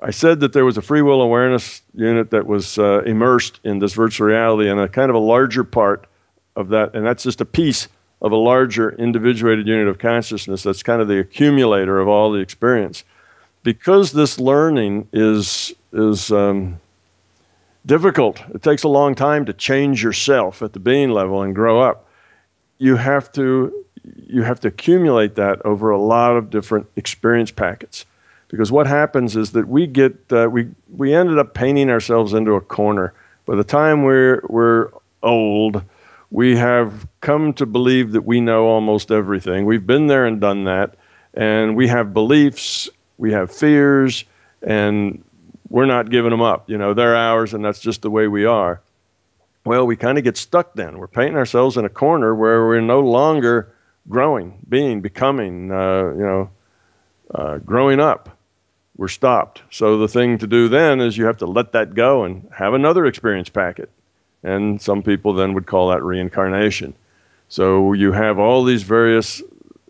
B: I said that there was a free will awareness unit that was uh, immersed in this virtual reality and a kind of a larger part of that, and that's just a piece of a larger individuated unit of consciousness that's kind of the accumulator of all the experience because this learning is is um, difficult. It takes a long time to change yourself at the being level and grow up. You have to you have to accumulate that over a lot of different experience packets. Because what happens is that we get uh, we we ended up painting ourselves into a corner. By the time we're we're old, we have come to believe that we know almost everything. We've been there and done that, and we have beliefs we have fears, and we're not giving them up. You know, they're ours, and that's just the way we are. Well, we kind of get stuck then. We're painting ourselves in a corner where we're no longer growing, being, becoming, uh, you know, uh, growing up. We're stopped. So the thing to do then is you have to let that go and have another experience packet. And some people then would call that reincarnation. So you have all these various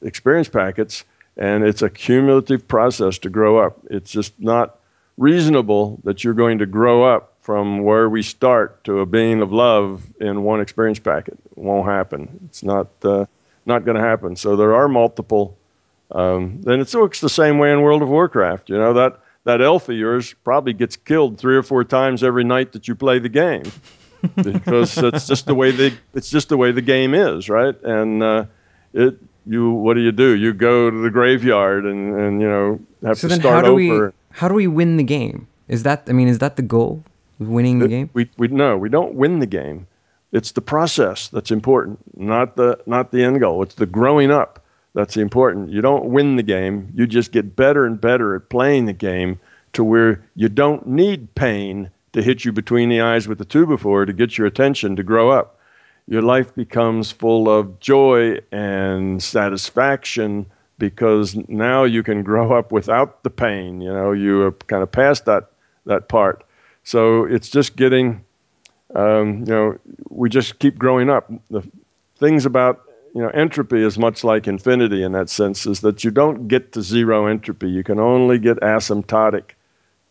B: experience packets and it's a cumulative process to grow up. It's just not reasonable that you're going to grow up from where we start to a being of love in one experience packet. It won't happen. It's not, uh, not going to happen. So there are multiple. Um, and it works the same way in World of Warcraft. You know, that, that elf of yours probably gets killed three or four times every night that you play the game. because it's just the way the it's just the way the game is, right? And uh, it you what do you do? You go to the graveyard and, and you know have
A: so
B: to start over.
A: We, how do we win the game? Is that I mean, is that the goal? Winning the
B: It-
A: game?
B: We we no, we don't win the game. It's the process that's important, not the not the end goal. It's the growing up that's important. You don't win the game. You just get better and better at playing the game to where you don't need pain to hit you between the eyes with the two before to get your attention to grow up your life becomes full of joy and satisfaction because now you can grow up without the pain. You know, you are kind of past that that part. So it's just getting, um, you know, we just keep growing up. The things about you know entropy is much like infinity in that sense, is that you don't get to zero entropy. You can only get asymptotic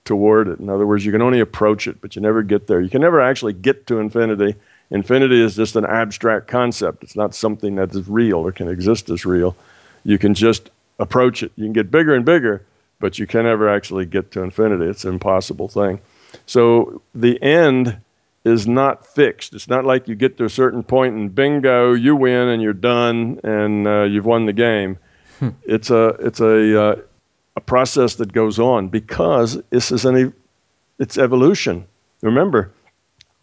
B: toward it. In other words, you can only approach it, but you never get there. You can never actually get to infinity Infinity is just an abstract concept. It's not something that is real or can exist as real. You can just approach it. You can get bigger and bigger, but you can never actually get to infinity. It's an impossible thing. So the end is not fixed. It's not like you get to a certain point and bingo, you win and you're done and uh, you've won the game.
A: Hmm.
B: It's a it's a uh, a process that goes on because this is an it's evolution. Remember,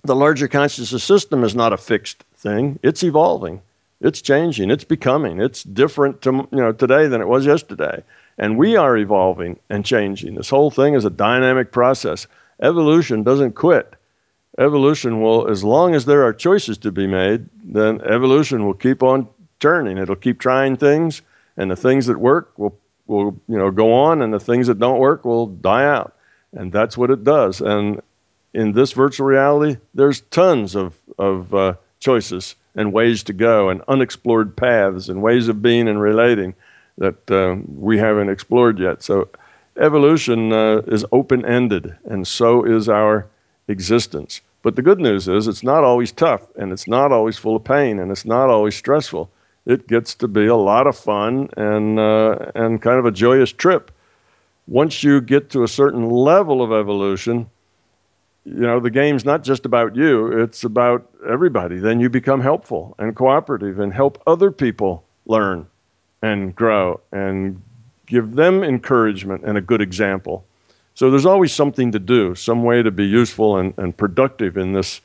B: the larger consciousness system is not a fixed thing. It's evolving. It's changing. It's becoming. It's different to, you know, today than it was yesterday. And we are evolving and changing. This whole thing is a dynamic process. Evolution doesn't quit. Evolution will, as long as there are choices to be made, then evolution will keep on turning. It'll keep trying things, and the things that work will, will you know, go on, and the things that don't work will die out. And that's what it does. And in this virtual reality, there's tons of, of uh, choices and ways to go and unexplored paths and ways of being and relating that uh, we haven't explored yet. So evolution uh, is open ended, and so is our existence. But the good news is it's not always tough, and it's not always full of pain, and it's not always stressful. It gets to be a lot of fun and, uh, and kind of a joyous trip. Once you get to a certain level of evolution, you know, the game's not just about you, it's about everybody. Then you become helpful and cooperative and help other people learn and grow and give them encouragement and a good example. So there's always something to do, some way to be useful and, and productive in this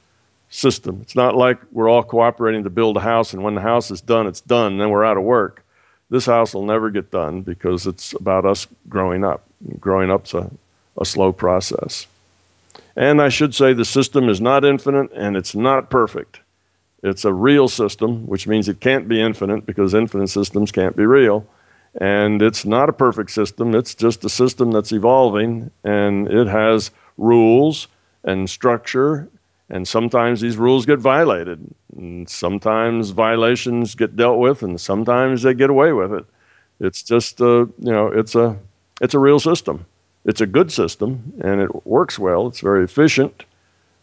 B: system. It's not like we're all cooperating to build a house and when the house is done, it's done, and then we're out of work. this house will never get done because it's about us growing up. Growing up's a, a slow process. And I should say the system is not infinite and it's not perfect. It's a real system, which means it can't be infinite because infinite systems can't be real. And it's not a perfect system, it's just a system that's evolving and it has rules and structure. And sometimes these rules get violated. And sometimes violations get dealt with, and sometimes they get away with it. It's just, uh, you know, it's a, it's a real system. It's a good system, and it works well. It's very efficient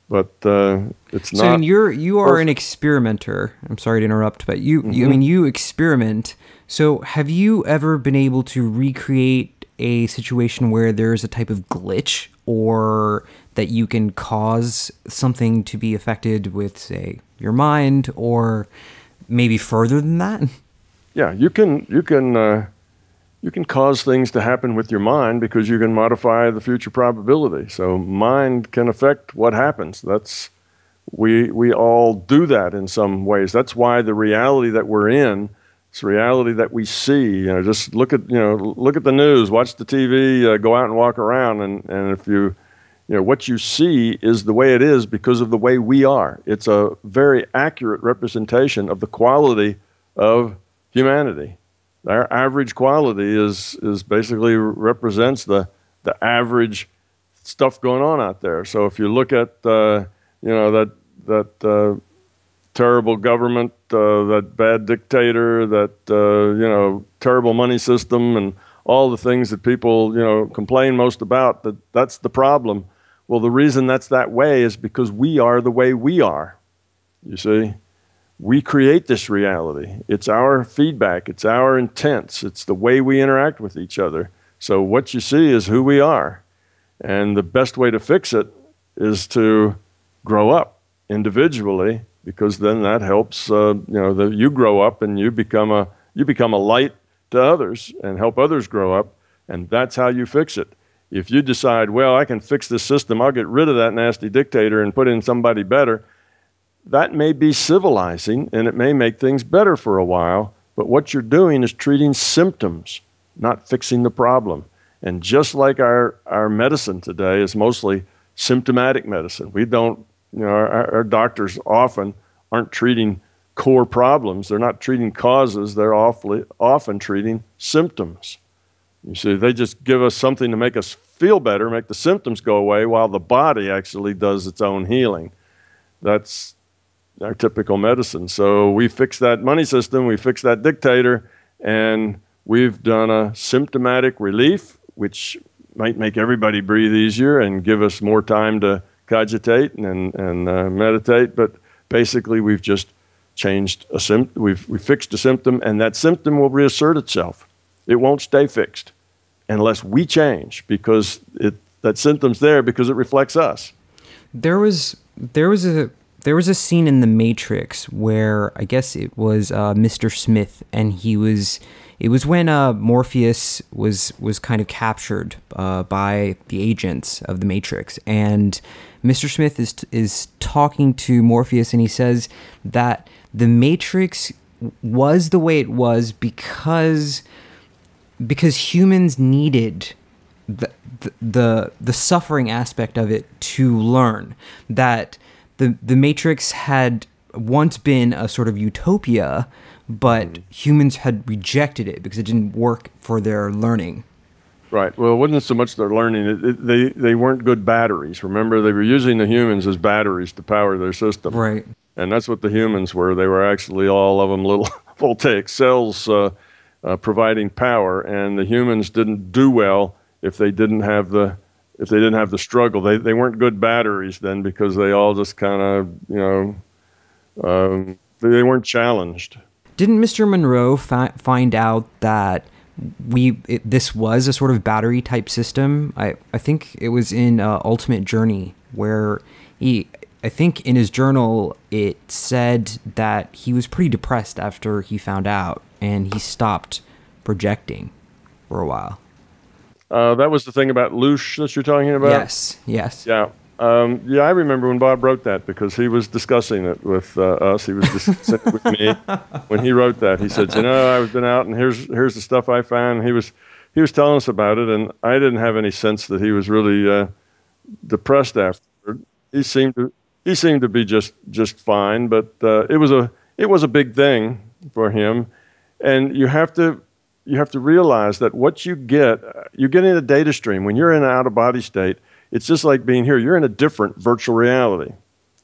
B: but uh, it's not.
A: So you're you are an experimenter. I'm sorry to interrupt, but you, mm-hmm. you I mean you experiment. So have you ever been able to recreate a situation where there's a type of glitch or that you can cause something to be affected with say your mind or maybe further than that?
B: Yeah, you can you can uh, you can cause things to happen with your mind because you can modify the future probability. So mind can affect what happens. That's we we all do that in some ways. That's why the reality that we're in, it's reality that we see. You know, just look at you know look at the news, watch the TV, uh, go out and walk around, and and if you you know what you see is the way it is because of the way we are. It's a very accurate representation of the quality of humanity our average quality is is basically represents the the average stuff going on out there. So if you look at uh, you know that that uh, terrible government, uh, that bad dictator, that uh, you know terrible money system, and all the things that people you know complain most about, that that's the problem. Well, the reason that's that way is because we are the way we are. You see we create this reality. It's our feedback, it's our intents, it's the way we interact with each other. So, what you see is who we are. And the best way to fix it is to grow up individually because then that helps uh, you know you grow up and you become a you become a light to others and help others grow up and that's how you fix it if you decide well i can fix this system i'll get rid of that nasty dictator and put in somebody better that may be civilizing and it may make things better for a while, but what you're doing is treating symptoms, not fixing the problem. And just like our, our medicine today is mostly symptomatic medicine, we don't, you know, our, our doctors often aren't treating core problems. They're not treating causes, they're awfully, often treating symptoms. You see, they just give us something to make us feel better, make the symptoms go away, while the body actually does its own healing. That's our typical medicine. So we fix that money system, we fix that dictator, and we've done a symptomatic relief, which might make everybody breathe easier and give us more time to cogitate and, and uh, meditate. But basically, we've just changed a symptom, we've, we fixed a symptom, and that symptom will reassert itself. It won't stay fixed unless we change because it, that symptom's there because it reflects us.
A: There was there was a there was a scene in The Matrix where I guess it was uh, Mr. Smith, and he was. It was when uh, Morpheus was was kind of captured uh, by the agents of the Matrix, and Mr. Smith is is talking to Morpheus, and he says that the Matrix was the way it was because because humans needed the, the the the suffering aspect of it to learn that the the Matrix had once been a sort of utopia, but mm. humans had rejected it because it didn't work for their learning.
B: Right. Well, it wasn't so much their learning. It, it, they they weren't good batteries. Remember, they were using the humans as batteries to power their system.
A: Right.
B: And that's what the humans were. They were actually all of them little voltaic cells uh, uh, providing power, and the humans didn't do well if they didn't have the if they didn't have the struggle. They they weren't good batteries then because they all just kind of you know um, they weren't challenged.
A: Didn't Mr. Monroe fi- find out that we it, this was a sort of battery type system? I I think it was in uh, Ultimate Journey where he. I think in his journal it said that he was pretty depressed after he found out and he stopped projecting for a while.
B: Uh, that was the thing about Loosh that you're talking about.
A: Yes, yes.
B: Yeah, Um, yeah, I remember when Bob wrote that because he was discussing it with uh, us. He was discussing it with me when he wrote that. He said, "You know, I've been out and here's here's the stuff I found." He was he was telling us about it, and I didn't have any sense that he was really uh, depressed afterward. He seemed to he seemed to be just just fine, but uh, it was a it was a big thing for him, and you have to you have to realize that what you get you get in a data stream when you're in an out of body state it's just like being here. You're in a different virtual reality.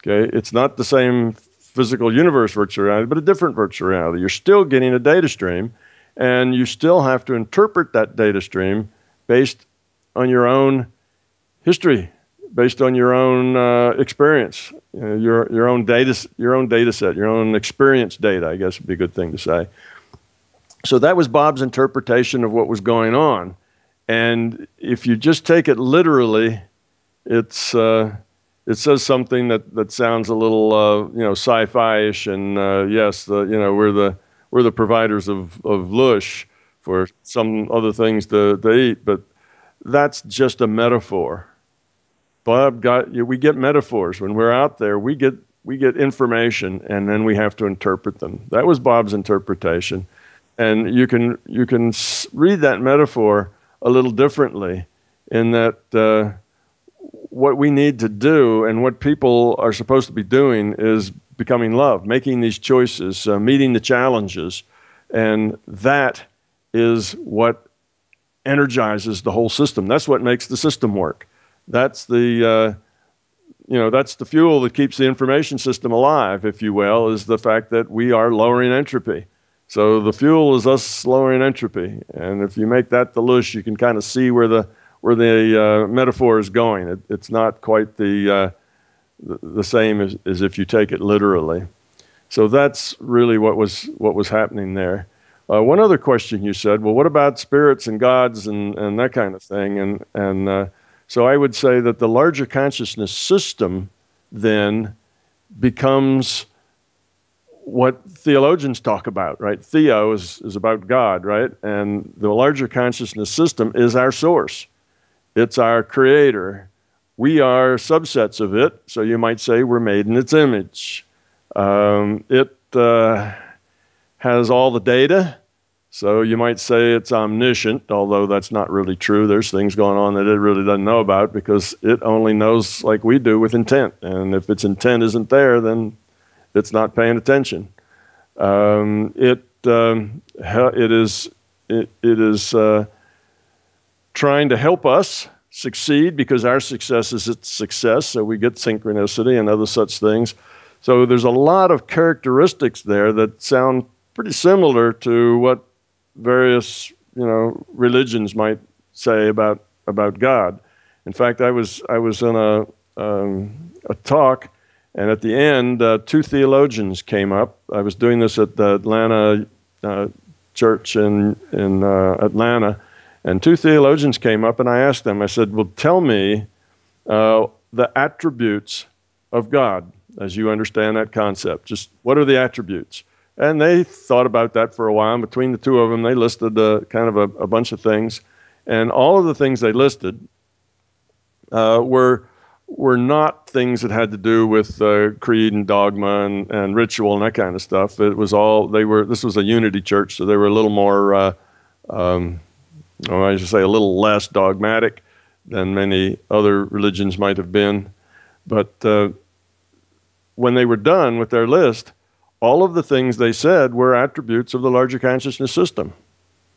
B: Okay, it's not the same physical universe virtual reality, but a different virtual reality. You're still getting a data stream, and you still have to interpret that data stream based on your own history, based on your own uh, experience, you know, your your own data, your own data set, your own experience data. I guess would be a good thing to say. So that was Bob's interpretation of what was going on, and if you just take it literally it's uh, it says something that, that sounds a little uh, you know sci-fi-ish, and uh, yes, the, you know we're the we're the providers of of Loosh for some other things to, to eat, but that's just a metaphor. Bob got we get metaphors when we're out there. We get we get information, and then we have to interpret them. That was Bob's interpretation, and you can you can read that metaphor a little differently in that uh, what we need to do and what people are supposed to be doing is becoming love, making these choices, uh, meeting the challenges. And that is what energizes the whole system. That's what makes the system work. That's the, uh, you know, that's the fuel that keeps the information system alive, if you will, is the fact that we are lowering entropy. So the fuel is us lowering entropy. And if you make that the you can kind of see where the where the uh, metaphor is going. It, it's not quite the, uh, the, the, same as, as if you take it literally. So that's really what was, what was happening there. Uh, one other question you said, well, what about spirits and gods and, and that kind of thing? And, and uh, so I would say that the larger consciousness system then becomes what theologians talk about, right? Theo is, is about God, right? And the larger consciousness system is our source. It's our creator. We are subsets of it, so you might say we're made in its image. Um, it uh, has all the data, so you might say it's omniscient, although that's not really true. There's things going on that it really doesn't know about because it only knows like we do with intent. And if its intent isn't there, then it's not paying attention. Um, it, um, it is, it, it is uh, trying to help us succeed because our success is its success, so we get synchronicity and other such things. So there's a lot of characteristics there that sound pretty similar to what various you know religions might say about about God. In fact, I was I was in a um, a talk, and at the end, uh, two theologians came up. I was doing this at the Atlanta uh, church in in uh, Atlanta and two theologians came up, and I asked them, I said, Well, tell me uh, the attributes of God as you understand that concept. Just what are the attributes? And they thought about that for a while. And between the two of them, they listed uh, kind of a, a, bunch of things. And all of the things they listed uh, were, were not things that had to do with uh, creed and dogma and, and, ritual and that kind of stuff. It was all, they were, this was a unity church, so they were a little more. Uh, um, I should say, a little less dogmatic than many other religions might have been. But uh, when they were done with their list, all of the things they said were attributes of the larger consciousness system.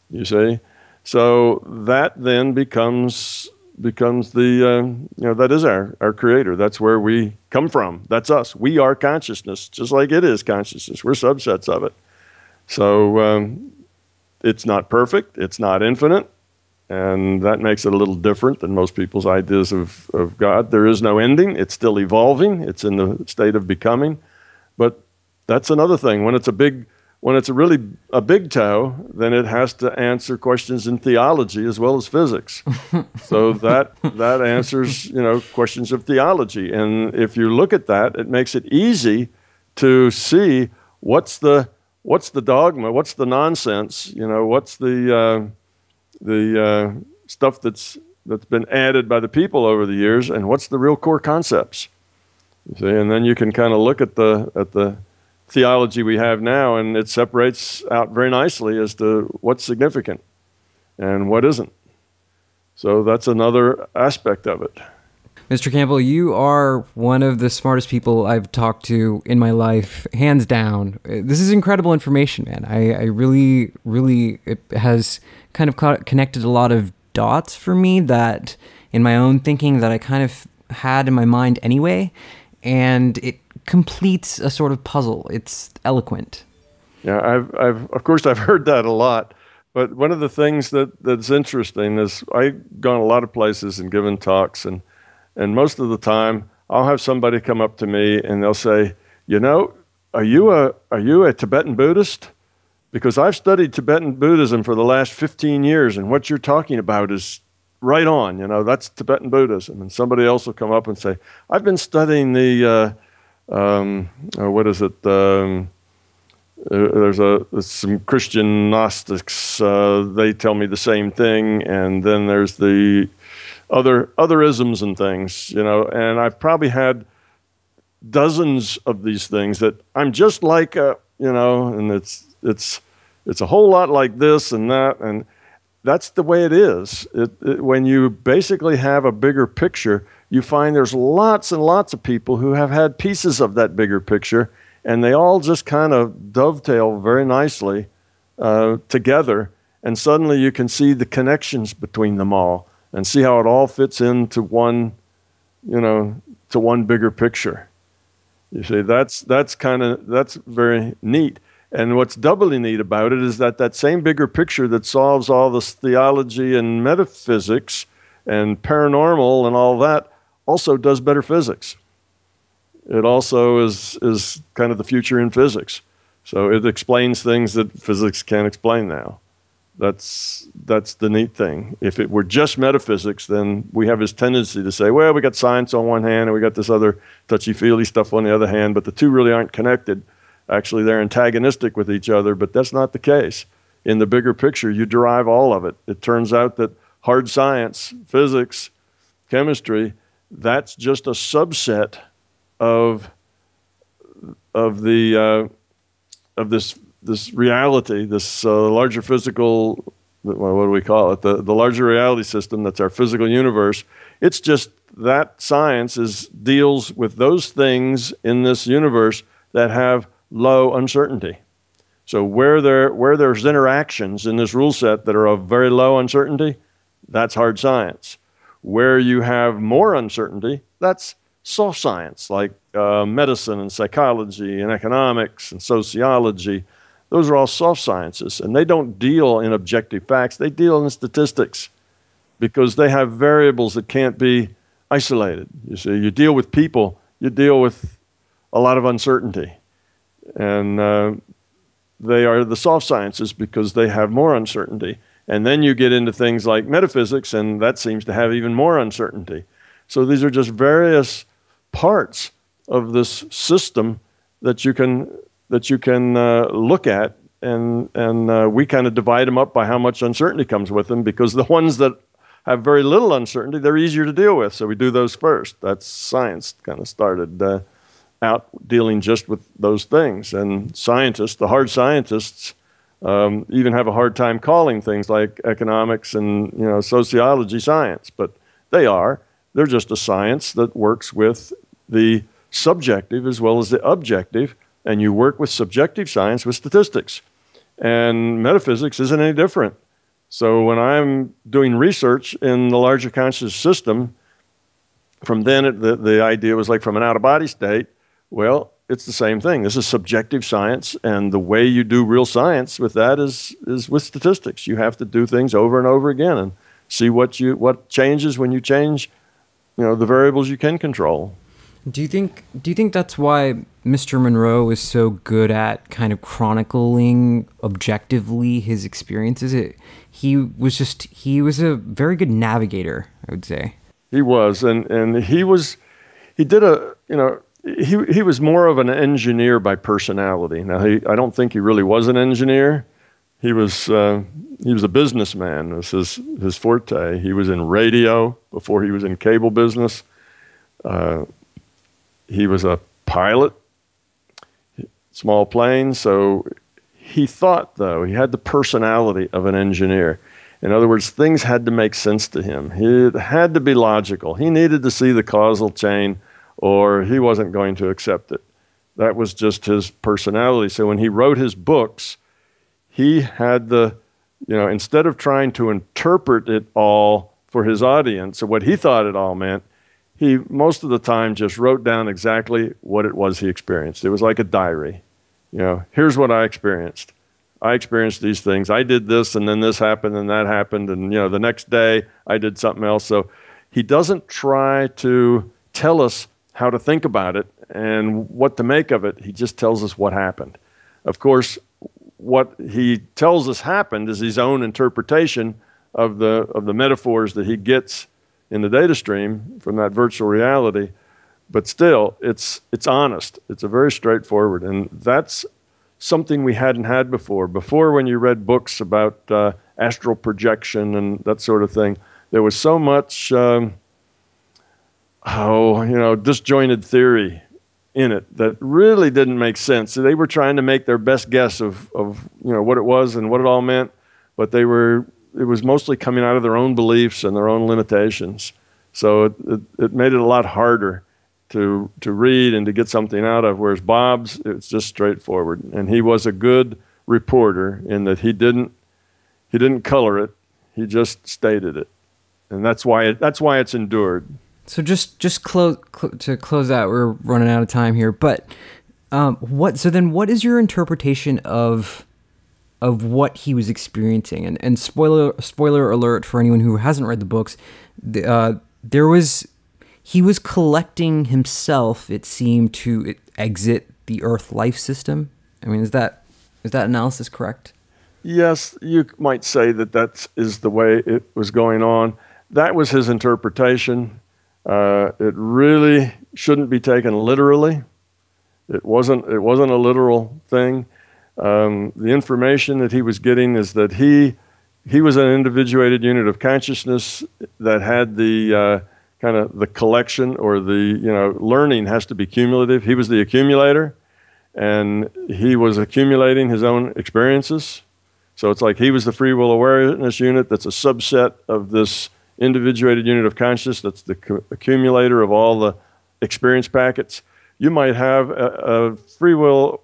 B: You see, so that then becomes becomes the uh, you know that is our our creator. That's where we come from. That's us. We are consciousness, just like it is consciousness. We're subsets of it. So um, it's not perfect. It's not infinite. And that makes it a little different than most people's ideas of, of God. There is no ending, it's still evolving, it's in the state of becoming. But that's another thing. When it's a big when it's a really a big toe, then it has to answer questions in theology as well as physics. so that that answers you know questions of theology, and if you look at that, it makes it easy to see what's the what's the dogma, what's the nonsense, you know, what's the uh, the uh, stuff that's that's been added by the people over the years, and what's the real core concepts? You see, and then you can kind of look at the at the theology we have now, and it separates out very nicely as to what's significant and what isn't. So that's another aspect of it.
A: Mr. Campbell, you are one of the smartest people I've talked to in my life, hands down. This is incredible information, man. I, I really, really, it has kind of connected a lot of dots for me that in my own thinking that I kind of had in my mind anyway. And it completes a sort of puzzle. It's eloquent.
B: Yeah, I've, I've, of course, I've heard that a lot. But one of the things that, that's interesting is I've gone a lot of places and given talks, and and most of the time, I'll have somebody come up to me and they'll say, "You know, are you a are you a Tibetan Buddhist?" Because I've studied Tibetan Buddhism for the last 15 years, and what you're talking about is right on. You know, that's Tibetan Buddhism. And somebody else will come up and say, "I've been studying the uh, um, uh, what is it?" Um, uh, there's a some Christian Gnostics. Uh, they tell me the same thing, and then there's the other other isms and things, you know. And I've probably had dozens of these things that I'm just like a, you know, and it's it's it's a whole lot like this and that, and that's the way it is. It, it, when you basically have a bigger picture, you find there's lots and lots of people who have had pieces of that bigger picture, and they all just kind of dovetail very nicely uh, together. And suddenly you can see the connections between them all and see how it all fits into one, you know, to one bigger picture. You see, that's that's kind of that's very neat. And what's doubly neat about it is that that same bigger picture that solves all this theology and metaphysics and paranormal and all that also does better physics. It also is is kind of the future in physics. So it explains things that physics can't explain now. That's that's the neat thing. If it were just metaphysics, then we have this tendency to say, well, we got science on one hand and we got this other touchy-feely stuff on the other hand, but the two really aren't connected. Actually, they're antagonistic with each other, but that's not the case. In the bigger picture, you derive all of it. It turns out that hard science, physics, chemistry, that's just a subset of of the uh, of this this reality, this uh, larger physical, well, what do we call it? The, the larger reality system that's our physical universe. It's just that science is deals with those things in this universe that have low uncertainty. So where there where there's interactions in this rule set that are of very low uncertainty, that's hard science. Where you have more uncertainty, that's soft science like uh, medicine and psychology and economics and sociology those are all soft sciences, and they don't deal in objective facts, they deal in statistics because they have variables that can't be isolated. You see, you deal with people, you deal with a lot of uncertainty. And uh, they are the soft sciences because they have more uncertainty. And then you get into things like metaphysics, and that seems to have even more uncertainty. So these are just various parts of this system that you can that you can uh, look at, and and uh, we kind of divide them up by how much uncertainty comes with them because the ones that have very little uncertainty they're easier to deal with. So we do those first. That's science kind of started uh, out dealing just with those things, and scientists, the hard scientists. Um, even have a hard time calling things like economics and you know sociology science, but they are. They're just a science that works with the subjective as well as the objective and you work with subjective science with statistics. And metaphysics isn't any different. So when I'm doing research in the larger conscious system, from then it, the, the idea was like from an out of body state. Well, it's the same thing. This is subjective science, and the way you do real science with that is is with statistics. You have to do things over and over again and see what you what changes when you change, you know, the variables you can control.
A: Do you think do you think that's why Mr. Monroe is so good at kind of chronicling objectively his experiences? It, he was just he was a very good navigator, I would say.
B: He was and and he was he did a, you know, he he was more of an engineer by personality. Now he I don't think he really was an engineer, he was uh, he was a businessman. This is his forte. He was in radio before he was in cable business. Uh, he was a pilot, small plane. So he thought, though, he had the personality of an engineer. In other words, things had to make sense to him. It had to be logical. He needed to see the causal chain, or he wasn't going to accept it. That was just his personality. So when he wrote his books, he had the, you know, instead of trying to interpret it all for his audience or what he thought it all meant, he most of the time just wrote down exactly what it was he experienced. It was like a diary. You know, here's what I experienced. I experienced these things. I did this, and then this happened, and that happened, and you know, the next day I did something else. So he doesn't try to tell us how to think about it and what to make of it. He just tells us what happened. Of course, what he tells us happened is his own interpretation of the of the metaphors that he gets in the data stream from that virtual reality. But still, it's it's honest. It's a very straightforward, and that's something we hadn't had before. Before, when you read books about uh, astral projection and that sort of thing, there was so much, um, oh, you know, disjointed theory in it that really didn't make sense. So they were trying to make their best guess of, of you know what it was and what it all meant, but they were it was mostly coming out of their own beliefs and their own limitations. So it, it, it made it a lot harder to to read and to get something out of. Whereas Bob's, it's just straightforward, and he was a good reporter in that he didn't he didn't color it, he just stated it, and that's why it, that's why it's endured.
A: So just just close cl- to close out, we're running out of time here. But um, what? So then, what is your interpretation of of what he was experiencing? And and spoiler spoiler alert for anyone who hasn't read the books, the, uh, there was he was collecting himself. It seemed to exit the Earth life system. I mean, is that is that analysis correct?
B: Yes, you might say that that is the way it was going on. That was his interpretation uh, it really shouldn't be taken literally. It wasn't, it wasn't a literal thing. Um, the information that he was getting is that he, he was an individuated unit of consciousness that had the uh, kind of the collection or the, you know, learning has to be cumulative. He was the accumulator and he was accumulating his own experiences. So it's like he was the free will awareness unit that's a subset of this individuated unit of consciousness that's the accumulator of all the experience packets. You might have a, a free will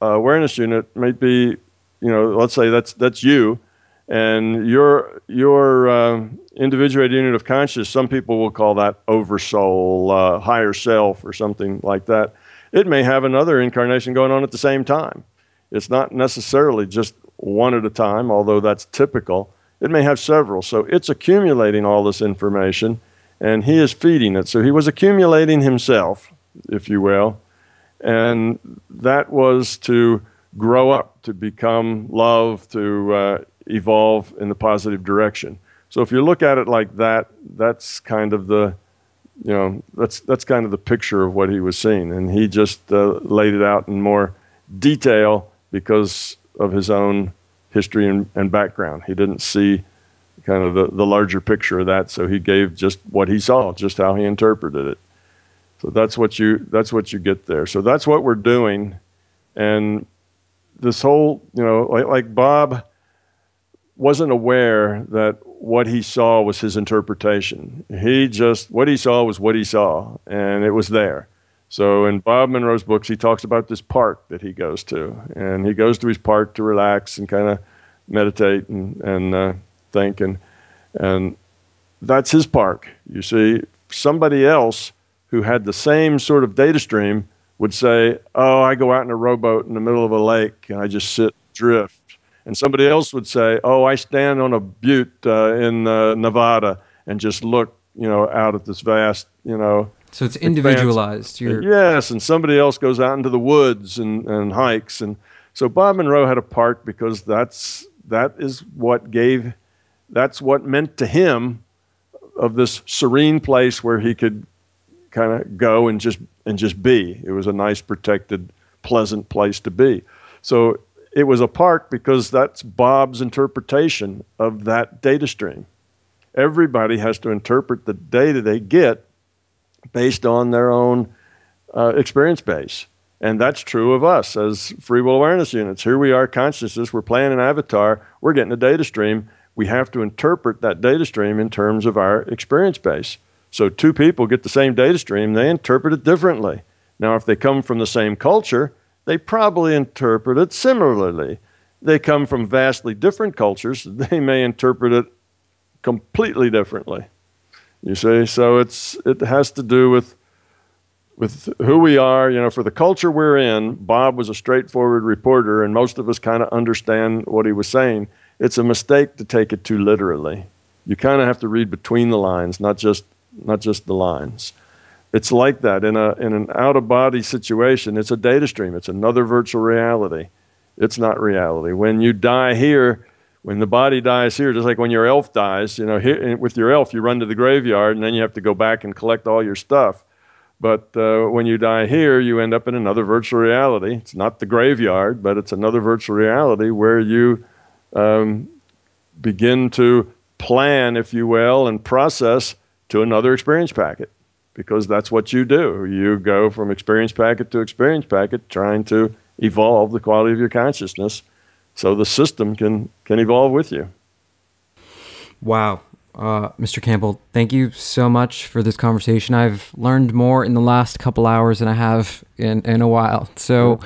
B: uh, awareness unit, might be, you know, let's say that's, that's you, and your, your uh, individuated unit of consciousness, some people will call that oversoul, uh, higher self, or something like that. It may have another incarnation going on at the same time. It's not necessarily just one at a time, although that's typical. It may have several. So it's accumulating all this information and he is feeding it. So he was accumulating himself, if you will. And that was to grow up, to become love, to uh, evolve in the positive direction. So if you look at it like that, that's kind of the, you know, that's that's kind of the picture of what he was seeing, and he just uh, laid it out in more detail because of his own history and, and background. He didn't see kind of the, the larger picture of that, so he gave just what he saw, just how he interpreted it. So that's what you that's what you get there. So that's what we're doing, and this whole you know like, like Bob wasn't aware that what he saw was his interpretation. He just what he saw was what he saw, and it was there. So in Bob Monroe's books, he talks about this park that he goes to, and he goes to his park to relax and kind of meditate and, and uh, think, and and that's his park. You see, somebody else who had the same sort of data stream would say, "Oh, I go out in a rowboat in the middle of a lake and I just sit drift," and somebody else would say, "Oh, I stand on a butte uh, in uh, Nevada and just look, you know, out at this vast, you know."
A: So it's individualized.
B: yes, and somebody else goes out into the woods and, and hikes. And so Bob Monroe had a park because that's that is what gave that's what meant to him of this serene place where he could kind of go and just and just be. It was a nice, protected, pleasant place to be. So it was a park because that's Bob's interpretation of that data stream. Everybody has to interpret the data they get based on their own uh, experience base. And that's true of us as free will awareness units. Here we are, consciousness, we're playing an avatar, we're getting a data stream. We have to interpret that data stream in terms of our experience base. So, two people get the same data stream, they interpret it differently. Now, if they come from the same culture, they probably interpret it similarly. They come from vastly different cultures, they may interpret it completely differently. You see, so it's it has to do with with who we are. You know, for the culture we're in, Bob was a straightforward reporter, and most of us kind of understand what he was saying. It's a mistake to take it too literally. You kind of have to read between the lines, not just not just the lines. It's like that in a in an out of body situation. It's a data stream. It's another virtual reality. It's not reality. When you die here, when the body dies here, just like when your elf dies, you know, here, with your elf, you run to the graveyard and then you have to go back and collect all your stuff. But uh, when you die here, you end up in another virtual reality. It's not the graveyard, but it's another virtual reality where you um, begin to plan, if you will, and process to another experience packet because that's what you do. You go from experience packet to experience packet trying to evolve the quality of your consciousness so the system can, can evolve with you.
A: Wow. Uh, Mr. Campbell, thank you so much for this conversation. I've learned more in the last couple hours than I have in, in a while. So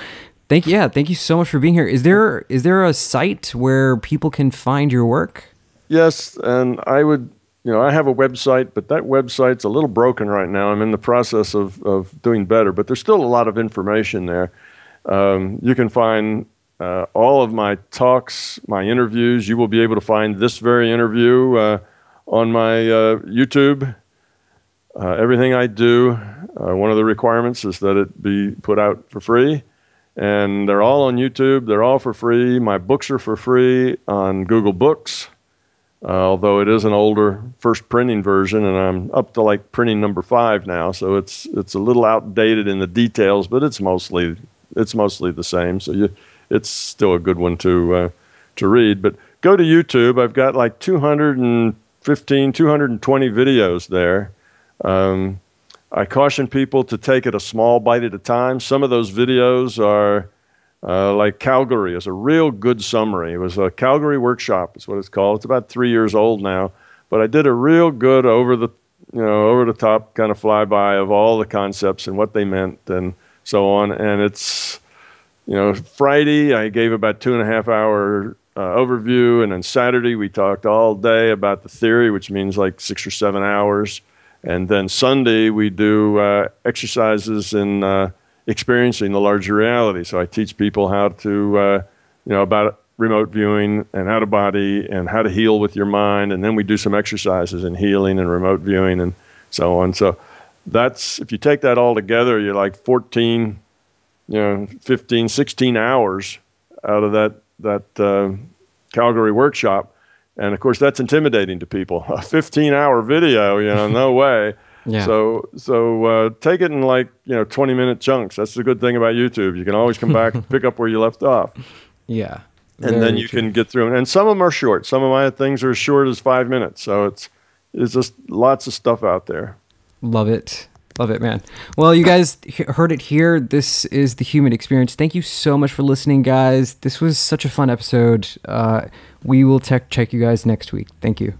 A: thank you. Yeah, thank you so much for being here. Is there is there a site where people can find your work?
B: Yes, and I would you know, I have a website, but that website's a little broken right now. I'm in the process of, of doing better, but there's still a lot of information there. Um, you can find uh, all of my talks, my interviews. You will be able to find this very interview uh, on my uh, YouTube. Uh, everything I do, uh, one of the requirements is that it be put out for free. And they're all on YouTube, they're all for free. My books are for free on Google Books uh, although it is an older first printing version, and I'm up to like printing number five now, so it's it's a little outdated in the details, but it's mostly it's mostly the same. So you, it's still a good one to uh, to read. But go to YouTube. I've got like 215, 220 videos there. Um, I caution people to take it a small bite at a time. Some of those videos are uh, like Calgary is a real good summary. It was a Calgary workshop, is what it's called. It's about three years old now, but I did a real good over the, you know, over the top kind of flyby of all the concepts and what they meant and so on. And it's, you know, Friday I gave about two and a half hour uh, overview, and then Saturday we talked all day about the theory, which means like six or seven hours. And then Sunday we do uh, exercises in uh, experiencing the larger reality. So I teach people how to, uh, you know, about remote viewing and out of body and how to heal with your mind. And then we do some exercises in healing and remote viewing and so on. So that's, if you take that all together, you're like 14, you know, 15, 16 hours out of that, that uh, Calgary workshop. And of course, that's intimidating to people. A 15 hour video, you know, no way. Yeah. So so uh, take it in like you know 20 minute chunks. That's the good thing about YouTube. You can always come back and pick up where you left off.
A: Yeah.
B: And then you true. can get through. And some of them are short. Some of my things are as short as five minutes. So it's it's just lots of stuff out there.
A: Love it. Love it, man. Well, you guys heard it here. This is the human experience. Thank you so much for listening, guys. This was such a fun episode. Uh, we will check check you guys next week. Thank you.